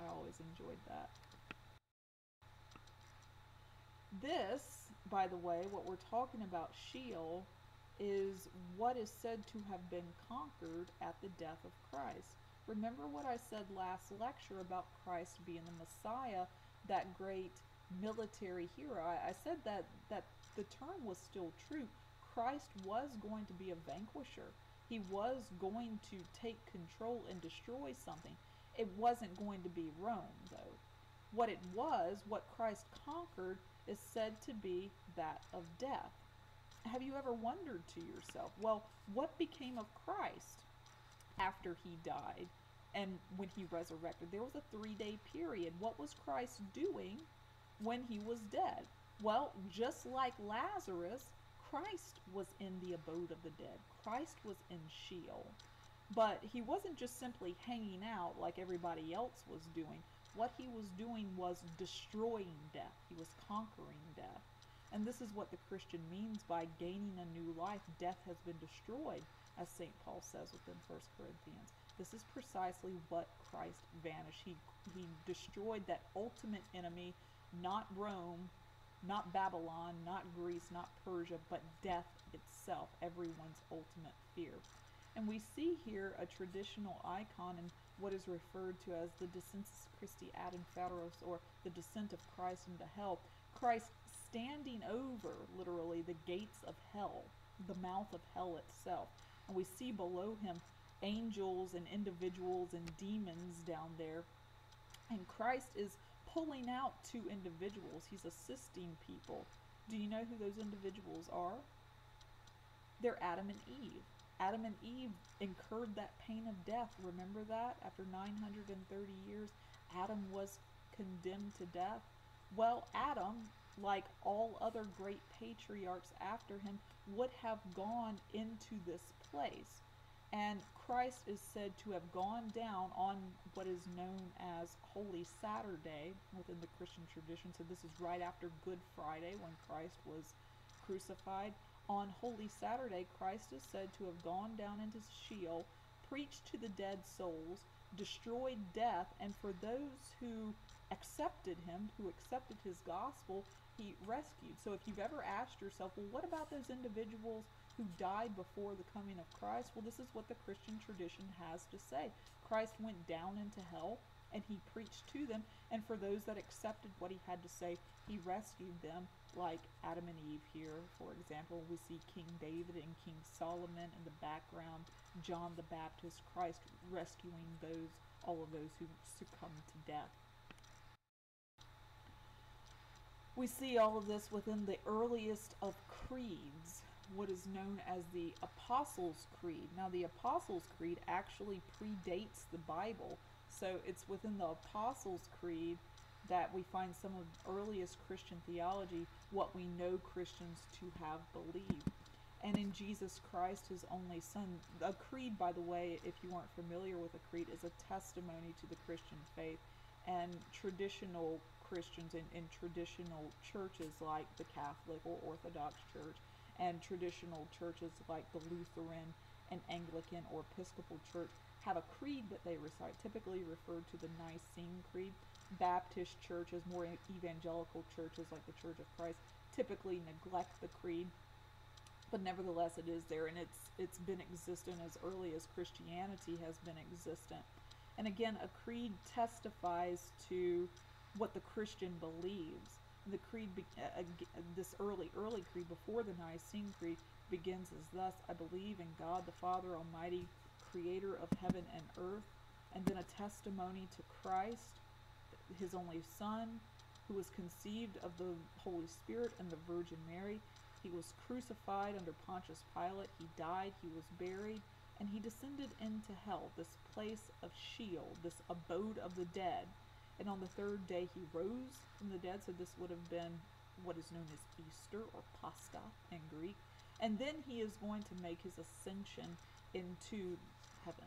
I always enjoyed that. This, by the way, what we're talking about, Sheol, is what is said to have been conquered at the death of Christ. Remember what I said last lecture about Christ being the Messiah, that great military hero. I, I said that, that the term was still true. Christ was going to be a vanquisher. He was going to take control and destroy something. It wasn't going to be Rome, though. What it was, what Christ conquered, is said to be that of death have you ever wondered to yourself, well, what became of Christ after he died and when he resurrected? There was a three day period. What was Christ doing when he was dead? Well, just like Lazarus, Christ was in the abode of the dead. Christ was in Sheol. But he wasn't just simply hanging out like everybody else was doing. What he was doing was destroying death, he was conquering death. And this is what the Christian means by gaining a new life. Death has been destroyed, as St. Paul says within 1 Corinthians. This is precisely what Christ vanished. He, he destroyed that ultimate enemy, not Rome, not Babylon, not Greece, not Persia, but death itself, everyone's ultimate fear. And we see here a traditional icon in what is referred to as the Descensus Christi ad inferos, or the descent of Christ into hell. Christ standing over, literally, the gates of hell, the mouth of hell itself. And we see below him angels and individuals and demons down there. And Christ is pulling out two individuals, he's assisting people. Do you know who those individuals are? They're Adam and Eve. Adam and Eve incurred that pain of death. Remember that? After 930 years, Adam was condemned to death. Well, Adam like all other great patriarchs after him, would have gone into this place. And Christ is said to have gone down on what is known as Holy Saturday within the Christian tradition. So, this is right after Good Friday when Christ was crucified. On Holy Saturday, Christ is said to have gone down into Sheol, preached to the dead souls, destroyed death, and for those who accepted him, who accepted his gospel, he rescued. So if you've ever asked yourself, well, what about those individuals who died before the coming of Christ? Well, this is what the Christian tradition has to say. Christ went down into hell and he preached to them. And for those that accepted what he had to say, he rescued them, like Adam and Eve here, for example. We see King David and King Solomon in the background, John the Baptist, Christ rescuing those, all of those who succumbed to death. We see all of this within the earliest of creeds, what is known as the Apostles' Creed. Now, the Apostles' Creed actually predates the Bible, so it's within the Apostles' Creed that we find some of the earliest Christian theology, what we know Christians to have believed. And in Jesus Christ, his only Son, a creed, by the way, if you aren't familiar with a creed, is a testimony to the Christian faith. And traditional Christians in, in traditional churches like the Catholic or Orthodox Church, and traditional churches like the Lutheran and Anglican or Episcopal Church have a creed that they recite, typically referred to the Nicene Creed. Baptist churches, more evangelical churches like the Church of Christ, typically neglect the creed, but nevertheless it is there, and it's it's been existent as early as Christianity has been existent. And again, a creed testifies to what the Christian believes. The creed, be, uh, this early early creed before the Nicene Creed begins as thus: I believe in God the Father Almighty creator of heaven and earth, and then a testimony to Christ, his only Son, who was conceived of the Holy Spirit and the Virgin Mary. He was crucified under Pontius Pilate. He died, he was buried, and he descended into hell, this place of Sheol, this abode of the dead. And on the third day he rose from the dead, so this would have been what is known as Easter or Pascha in Greek. And then he is going to make his ascension into heaven.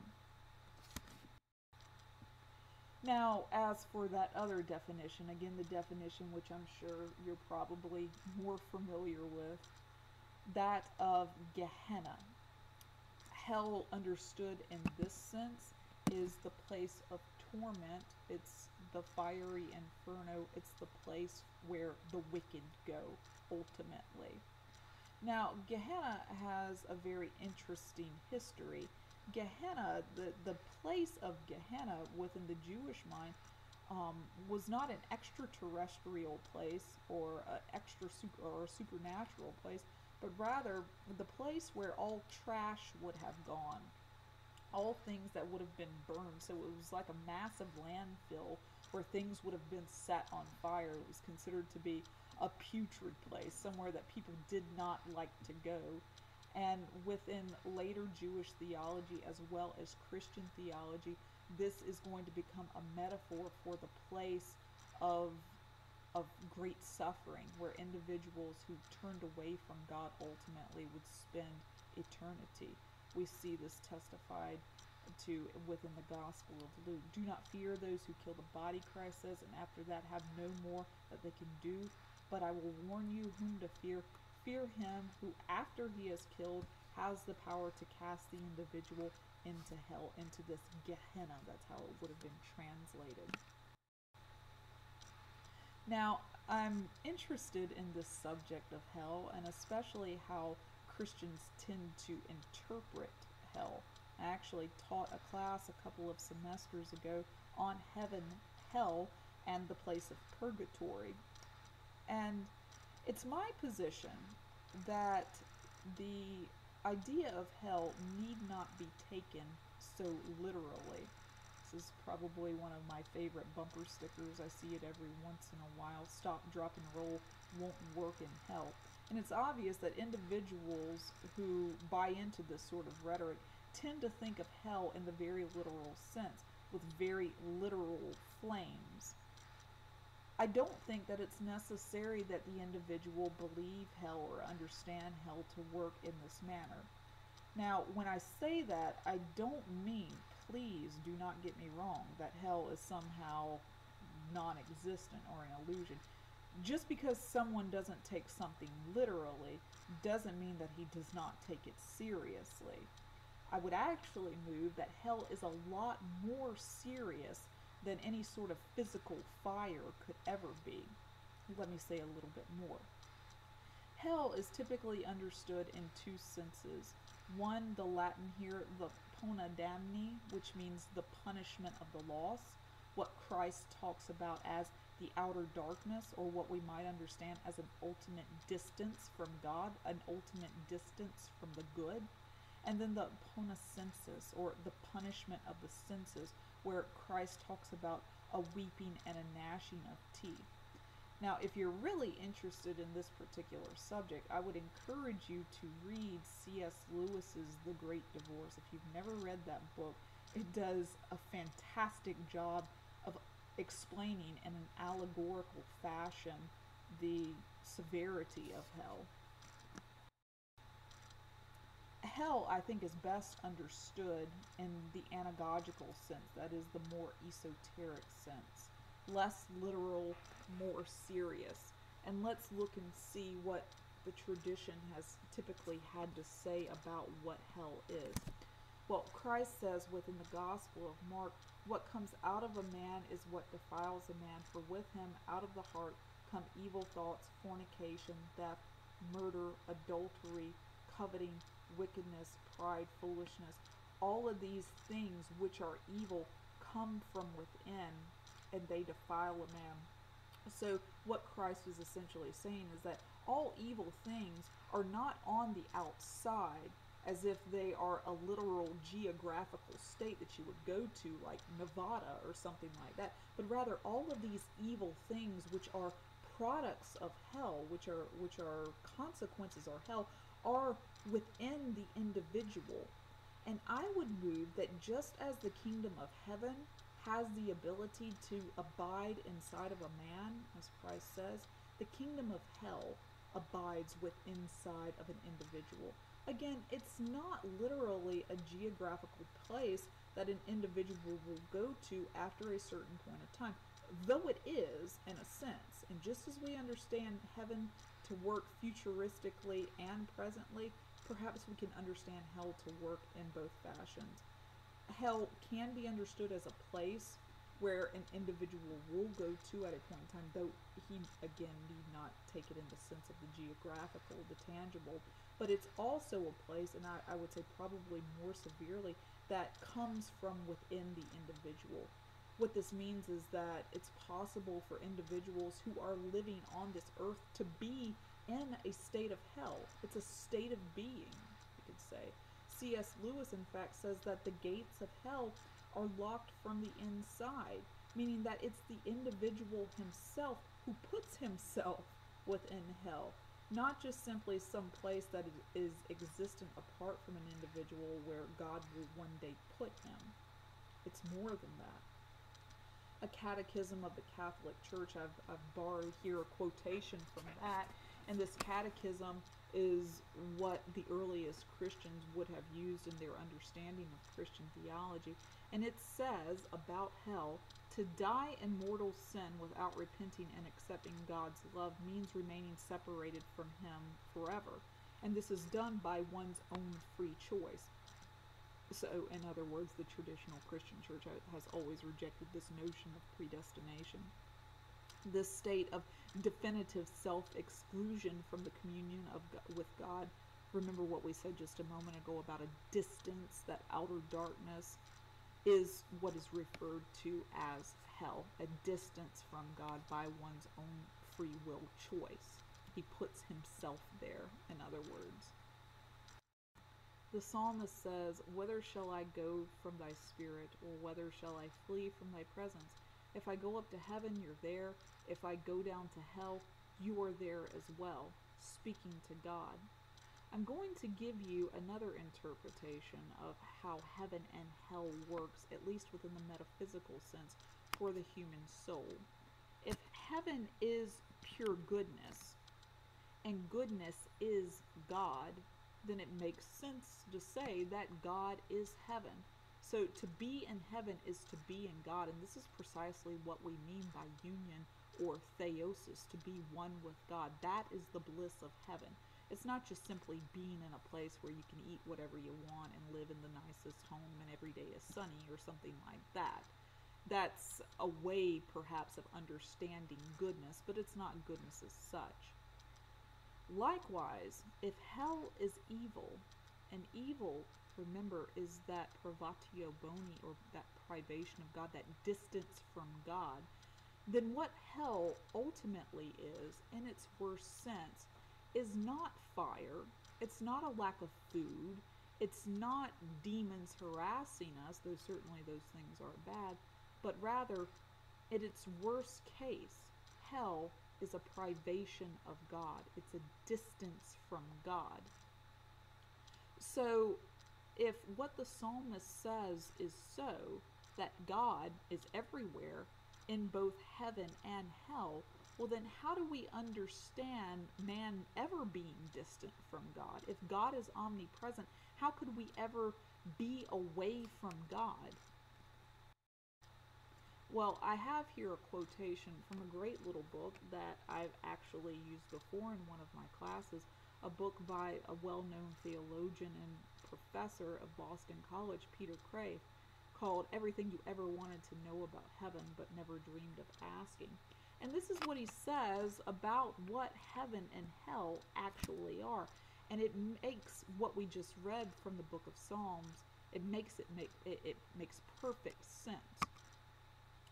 Now, as for that other definition, again, the definition which I'm sure you're probably more familiar with, that of Gehenna. Hell, understood in this sense, is the place of torment. It's the fiery inferno. It's the place where the wicked go, ultimately. Now, Gehenna has a very interesting history. Gehenna, the, the place of Gehenna within the Jewish mind, um, was not an extraterrestrial place or an extra super, or a supernatural place, but rather the place where all trash would have gone, all things that would have been burned. So it was like a massive landfill where things would have been set on fire. It was considered to be a putrid place, somewhere that people did not like to go. And within later Jewish theology as well as Christian theology, this is going to become a metaphor for the place of of great suffering where individuals who turned away from God ultimately would spend eternity. We see this testified to within the Gospel of Luke. Do not fear those who kill the body, Christ says, and after that have no more that they can do. But I will warn you whom to fear. Fear him who, after he is killed, has the power to cast the individual into hell, into this Gehenna. That's how it would have been translated. Now, I'm interested in this subject of hell, and especially how Christians tend to interpret hell. Actually taught a class a couple of semesters ago on heaven, hell, and the place of purgatory. And it's my position that the idea of hell need not be taken so literally. This is probably one of my favorite bumper stickers. I see it every once in a while. Stop, drop, and roll won't work in hell. And it's obvious that individuals who buy into this sort of rhetoric tend to think of hell in the very literal sense, with very literal flames. I don't think that it's necessary that the individual believe hell or understand hell to work in this manner. Now, when I say that, I don't mean, please do not get me wrong, that hell is somehow non existent or an illusion. Just because someone doesn't take something literally doesn't mean that he does not take it seriously. I would actually move that hell is a lot more serious than any sort of physical fire could ever be. let me say a little bit more. Hell is typically understood in two senses. One, the Latin here, the poena damni, which means the punishment of the lost, what Christ talks about as the outer darkness, or what we might understand as an ultimate distance from God, an ultimate distance from the good. And then the sensus, or the punishment of the senses, where Christ talks about a weeping and a gnashing of teeth. Now, if you're really interested in this particular subject, I would encourage you to read C.S. Lewis's The Great Divorce. If you've never read that book, it does a fantastic job of explaining in an allegorical fashion the severity of hell. Hell, I think, is best understood in the anagogical sense, that is, the more esoteric sense less literal, more serious. And let's look and see what the tradition has typically had to say about what hell is. Well, Christ says within the Gospel of Mark, what comes out of a man is what defiles a man, for with him out of the heart come evil thoughts, fornication, theft, murder, adultery, coveting, wickedness, pride, foolishness. All of these things which are evil come from within and they defile a man. So, what Christ is essentially saying is that all evil things are not on the outside as if they are a literal geographical state that you would go to, like Nevada or something like that, but rather all of these evil things which are products of hell, which are which are consequences of hell, are within the individual. And I would move that just as the kingdom of heaven has the ability to abide inside of a man, as Christ says, the kingdom of hell abides with inside of an individual. Again, it's not literally a geographical place that an individual will go to after a certain point of time, though it is in a sense. And just as we understand heaven to work futuristically and presently, perhaps we can understand hell to work in both fashions hell can be understood as a place where an individual will go to at a point in time, though he again need not take it in the sense of the geographical, the tangible, but it's also a place, and I, I would say probably more severely, that comes from within the individual. What this means is that it's possible for individuals who are living on this earth to be in a state of hell. It's a state of being, you could say. C.S. Lewis, in fact, says that the gates of hell are locked from the inside, meaning that it's the individual himself who puts himself within hell, not just simply some place that is existent apart from an individual where God will one day put him. It's more than that. A catechism of the Catholic Church, I've, I've borrowed here a quotation from that, and this catechism is what the earliest Christians would have used in their understanding of Christian theology. And it says about hell to die in mortal sin without repenting and accepting God's love means remaining separated from Him forever. And this is done by one's own free choice. So, in other words, the traditional Christian church has always rejected this notion of predestination. This state of definitive self-exclusion from the communion of with God. Remember what we said just a moment ago about a distance, that outer darkness is what is referred to as hell, a distance from God by one's own free will choice. He puts himself there, in other words. The psalmist says, Whither shall I go from thy spirit, or whither shall I flee from thy presence? If I go up to heaven, you're there. If I go down to hell, you are there as well, speaking to God. I'm going to give you another interpretation of how heaven and hell works, at least within the metaphysical sense, for the human soul. If heaven is pure goodness, and goodness is God, then it makes sense to say that God is heaven. So to be in heaven is to be in God, and this is precisely what we mean by union or theosis, to be one with God. That is the bliss of heaven. It's not just simply being in a place where you can eat whatever you want and live in the nicest home and every day is sunny or something like that. That's a way, perhaps, of understanding goodness, but it's not goodness as such. Likewise, if hell is evil, and evil, remember, is that privatio boni, or that privation of God, that distance from God, then what hell ultimately is, in its worst sense, is not fire, it's not a lack of food, it's not demons harassing us, though certainly those things are bad, but rather, in its worst case, hell is a privation of God, it's a distance from God. So, if what the psalmist says is so, that God is everywhere in both heaven and hell, well, then how do we understand man ever being distant from God? If God is omnipresent, how could we ever be away from God? Well, I have here a quotation from a great little book that I've actually used before in one of my classes, a book by a well-known theologian and professor of Boston College, Peter Kreeft, called Everything You Ever Wanted to Know About Heaven But Never Dreamed of Asking. And this is what he says about what heaven and hell actually are. And it makes what we just read from the book of Psalms, it makes it make it, it makes perfect sense.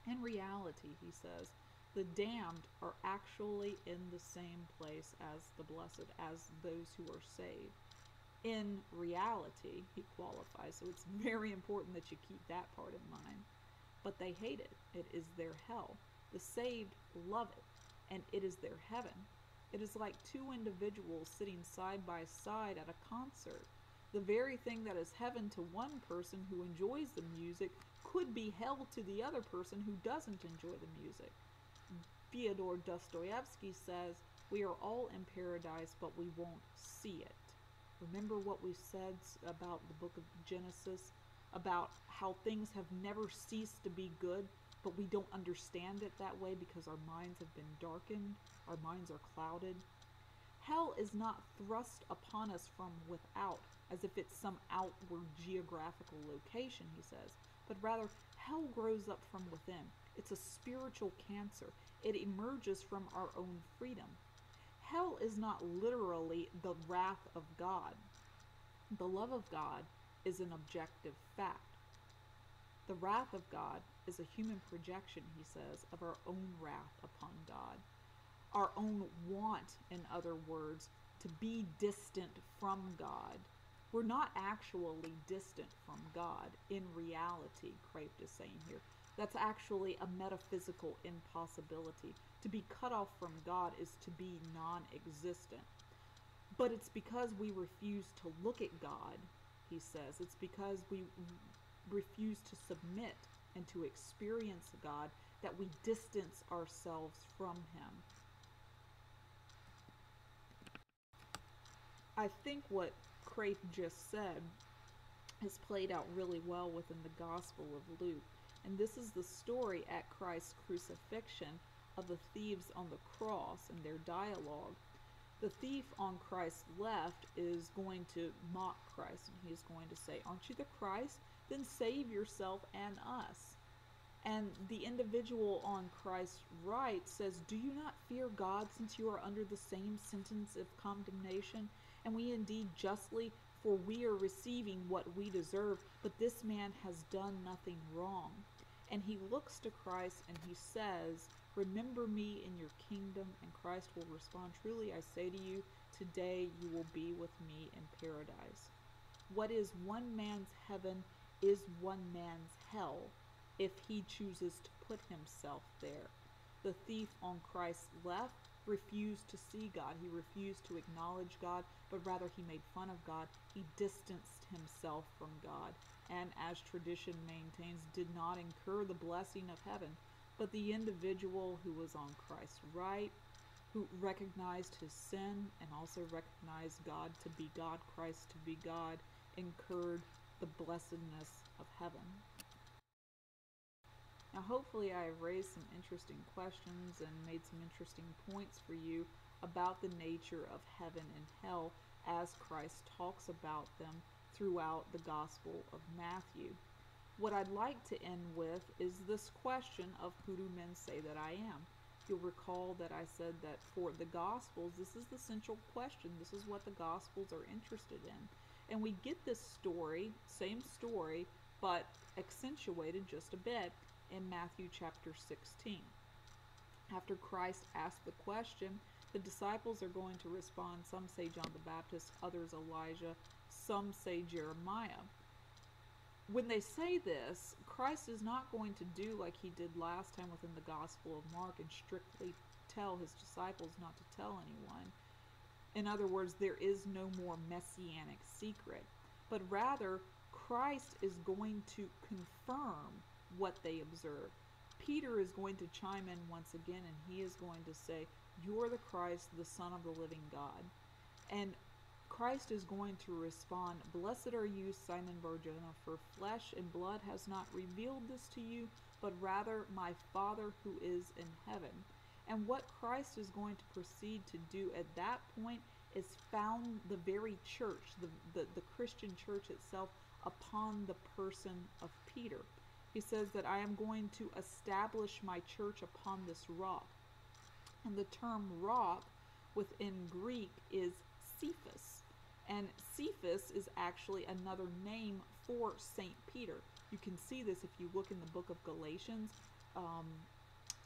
In reality, he says, the damned are actually in the same place as the blessed, as those who are saved. In reality, he qualifies, so it's very important that you keep that part in mind. But they hate it. It is their hell. The saved love it, and it is their heaven. It is like two individuals sitting side by side at a concert. The very thing that is heaven to one person who enjoys the music could be hell to the other person who doesn't enjoy the music. Fyodor Dostoevsky says, We are all in paradise, but we won't see it. Remember what we said about the book of Genesis, about how things have never ceased to be good, but we don't understand it that way because our minds have been darkened, our minds are clouded. Hell is not thrust upon us from without, as if it's some outward geographical location, he says, but rather hell grows up from within. It's a spiritual cancer. It emerges from our own freedom. Hell is not literally the wrath of God. The love of God is an objective fact. The wrath of God is a human projection, he says, of our own wrath upon God. Our own want, in other words, to be distant from God. We're not actually distant from God in reality, Kreeft is saying here. That's actually a metaphysical impossibility. To be cut off from God is to be non existent. But it's because we refuse to look at God, he says. It's because we refuse to submit and to experience God that we distance ourselves from Him. I think what Kreeft just said has played out really well within the Gospel of Luke. And this is the story at Christ's crucifixion of the thieves on the cross and their dialogue. The thief on Christ's left is going to mock Christ, and he is going to say, Aren't you the Christ? then save yourself and us. And the individual on Christ's right says, Do you not fear God since you are under the same sentence of condemnation? And we indeed justly, for we are receiving what we deserve, but this man has done nothing wrong. And he looks to Christ and he says, Remember me in your kingdom. And Christ will respond, Truly I say to you, today you will be with me in paradise. What is one man's heaven is one man's hell if he chooses to put himself there. The thief on Christ's left refused to see God. He refused to acknowledge God, but rather he made fun of God. He distanced himself from God, and as tradition maintains, did not incur the blessing of heaven. But the individual who was on Christ's right, who recognized his sin and also recognized God to be God, Christ to be God, incurred the blessedness of heaven. Now, hopefully, I have raised some interesting questions and made some interesting points for you about the nature of heaven and hell as Christ talks about them throughout the Gospel of Matthew. What I'd like to end with is this question of who do men say that I am? You'll recall that I said that for the Gospels, this is the central question. This is what the Gospels are interested in. And we get this story, same story, but accentuated just a bit in Matthew chapter 16. After Christ asked the question, the disciples are going to respond. Some say John the Baptist, others Elijah, some say Jeremiah when they say this, Christ is not going to do like he did last time within the Gospel of Mark and strictly tell his disciples not to tell anyone. In other words, there is no more messianic secret, but rather Christ is going to confirm what they observe. Peter is going to chime in once again and he is going to say, You're the Christ, the Son of the living God. And Christ is going to respond, Blessed are you, Simon Barjona, for flesh and blood has not revealed this to you, but rather my Father who is in heaven. And what Christ is going to proceed to do at that point is found the very church, the, the, the Christian church itself, upon the person of Peter. He says that I am going to establish my church upon this rock. And the term rock within Greek is Cephas. And Cephas is actually another name for St. Peter. You can see this if you look in the book of Galatians. Um,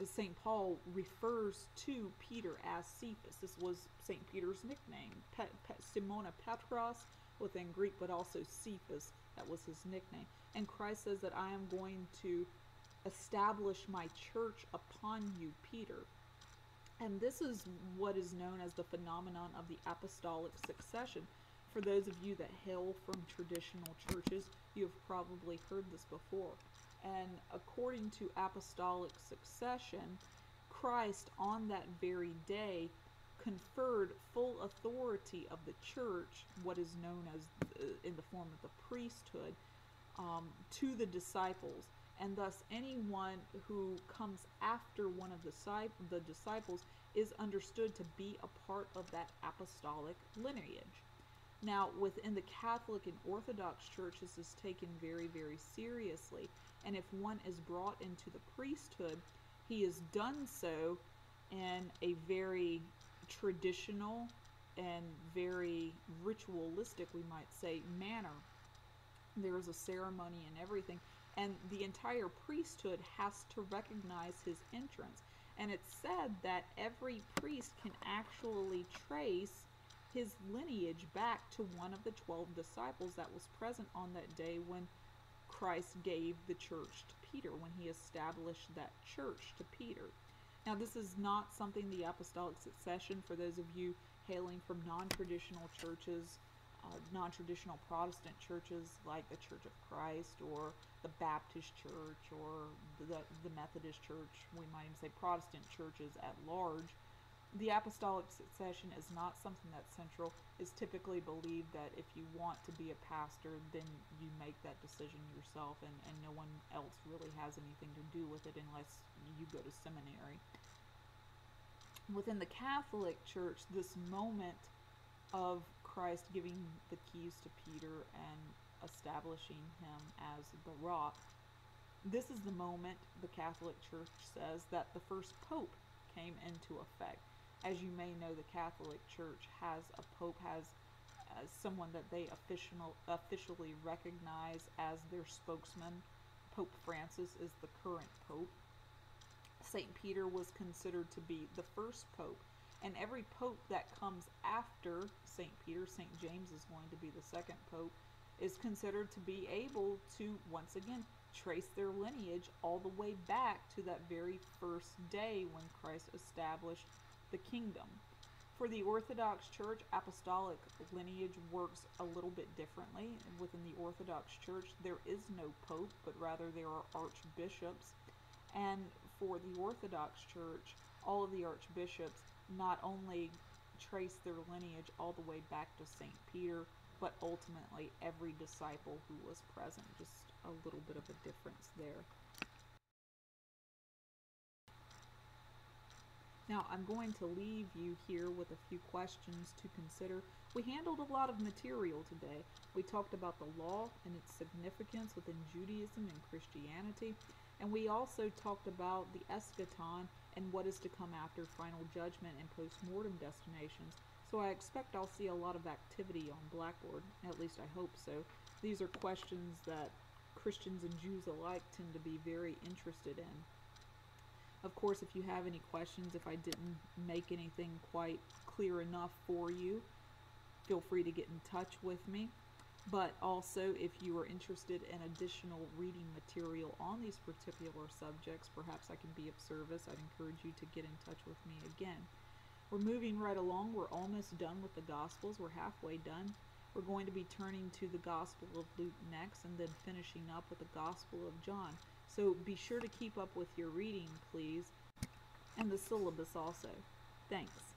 St. Paul refers to Peter as Cephas. This was St. Peter's nickname. Pe- Pe- Simona Petros within Greek, but also Cephas. That was his nickname. And Christ says that I am going to establish my church upon you, Peter. And this is what is known as the phenomenon of the apostolic succession for those of you that hail from traditional churches, you have probably heard this before. And according to apostolic succession, Christ on that very day conferred full authority of the church, what is known as the, in the form of the priesthood, um, to the disciples. And thus, anyone who comes after one of the, the disciples is understood to be a part of that apostolic lineage. Now, within the Catholic and Orthodox churches, is taken very, very seriously. And if one is brought into the priesthood, he is done so in a very traditional and very ritualistic, we might say, manner. There is a ceremony and everything. And the entire priesthood has to recognize his entrance. And it's said that every priest can actually trace his lineage back to one of the 12 disciples that was present on that day when Christ gave the church to Peter, when he established that church to Peter. Now, this is not something the apostolic succession, for those of you hailing from non traditional churches, uh, non traditional Protestant churches like the Church of Christ or the Baptist Church or the, the Methodist Church, we might even say Protestant churches at large the apostolic succession is not something that's central. It's typically believed that if you want to be a pastor, then you make that decision yourself, and, and no one else really has anything to do with it unless you go to seminary. Within the Catholic Church, this moment of Christ giving the keys to Peter and establishing him as the rock, this is the moment the Catholic Church says that the first pope came into effect as you may know, the Catholic Church has a pope, has uh, someone that they official, officially recognize as their spokesman. Pope Francis is the current pope. St. Peter was considered to be the first pope, and every pope that comes after St. Peter, St. James is going to be the second pope, is considered to be able to, once again, trace their lineage all the way back to that very first day when Christ established the kingdom. For the Orthodox Church, apostolic lineage works a little bit differently. Within the Orthodox Church, there is no pope, but rather there are archbishops. And for the Orthodox Church, all of the archbishops not only trace their lineage all the way back to St. Peter, but ultimately every disciple who was present. Just a little bit of a difference there. Now, I'm going to leave you here with a few questions to consider. We handled a lot of material today. We talked about the law and its significance within Judaism and Christianity, and we also talked about the eschaton and what is to come after final judgment and post mortem destinations. So I expect I'll see a lot of activity on Blackboard, at least I hope so. These are questions that Christians and Jews alike tend to be very interested in. Of course, if you have any questions, if I didn't make anything quite clear enough for you, feel free to get in touch with me. But also, if you are interested in additional reading material on these particular subjects, perhaps I can be of service. I'd encourage you to get in touch with me again. We're moving right along. We're almost done with the Gospels. We're halfway done. We're going to be turning to the Gospel of Luke next and then finishing up with the Gospel of John. So be sure to keep up with your reading, please, and the syllabus also. Thanks.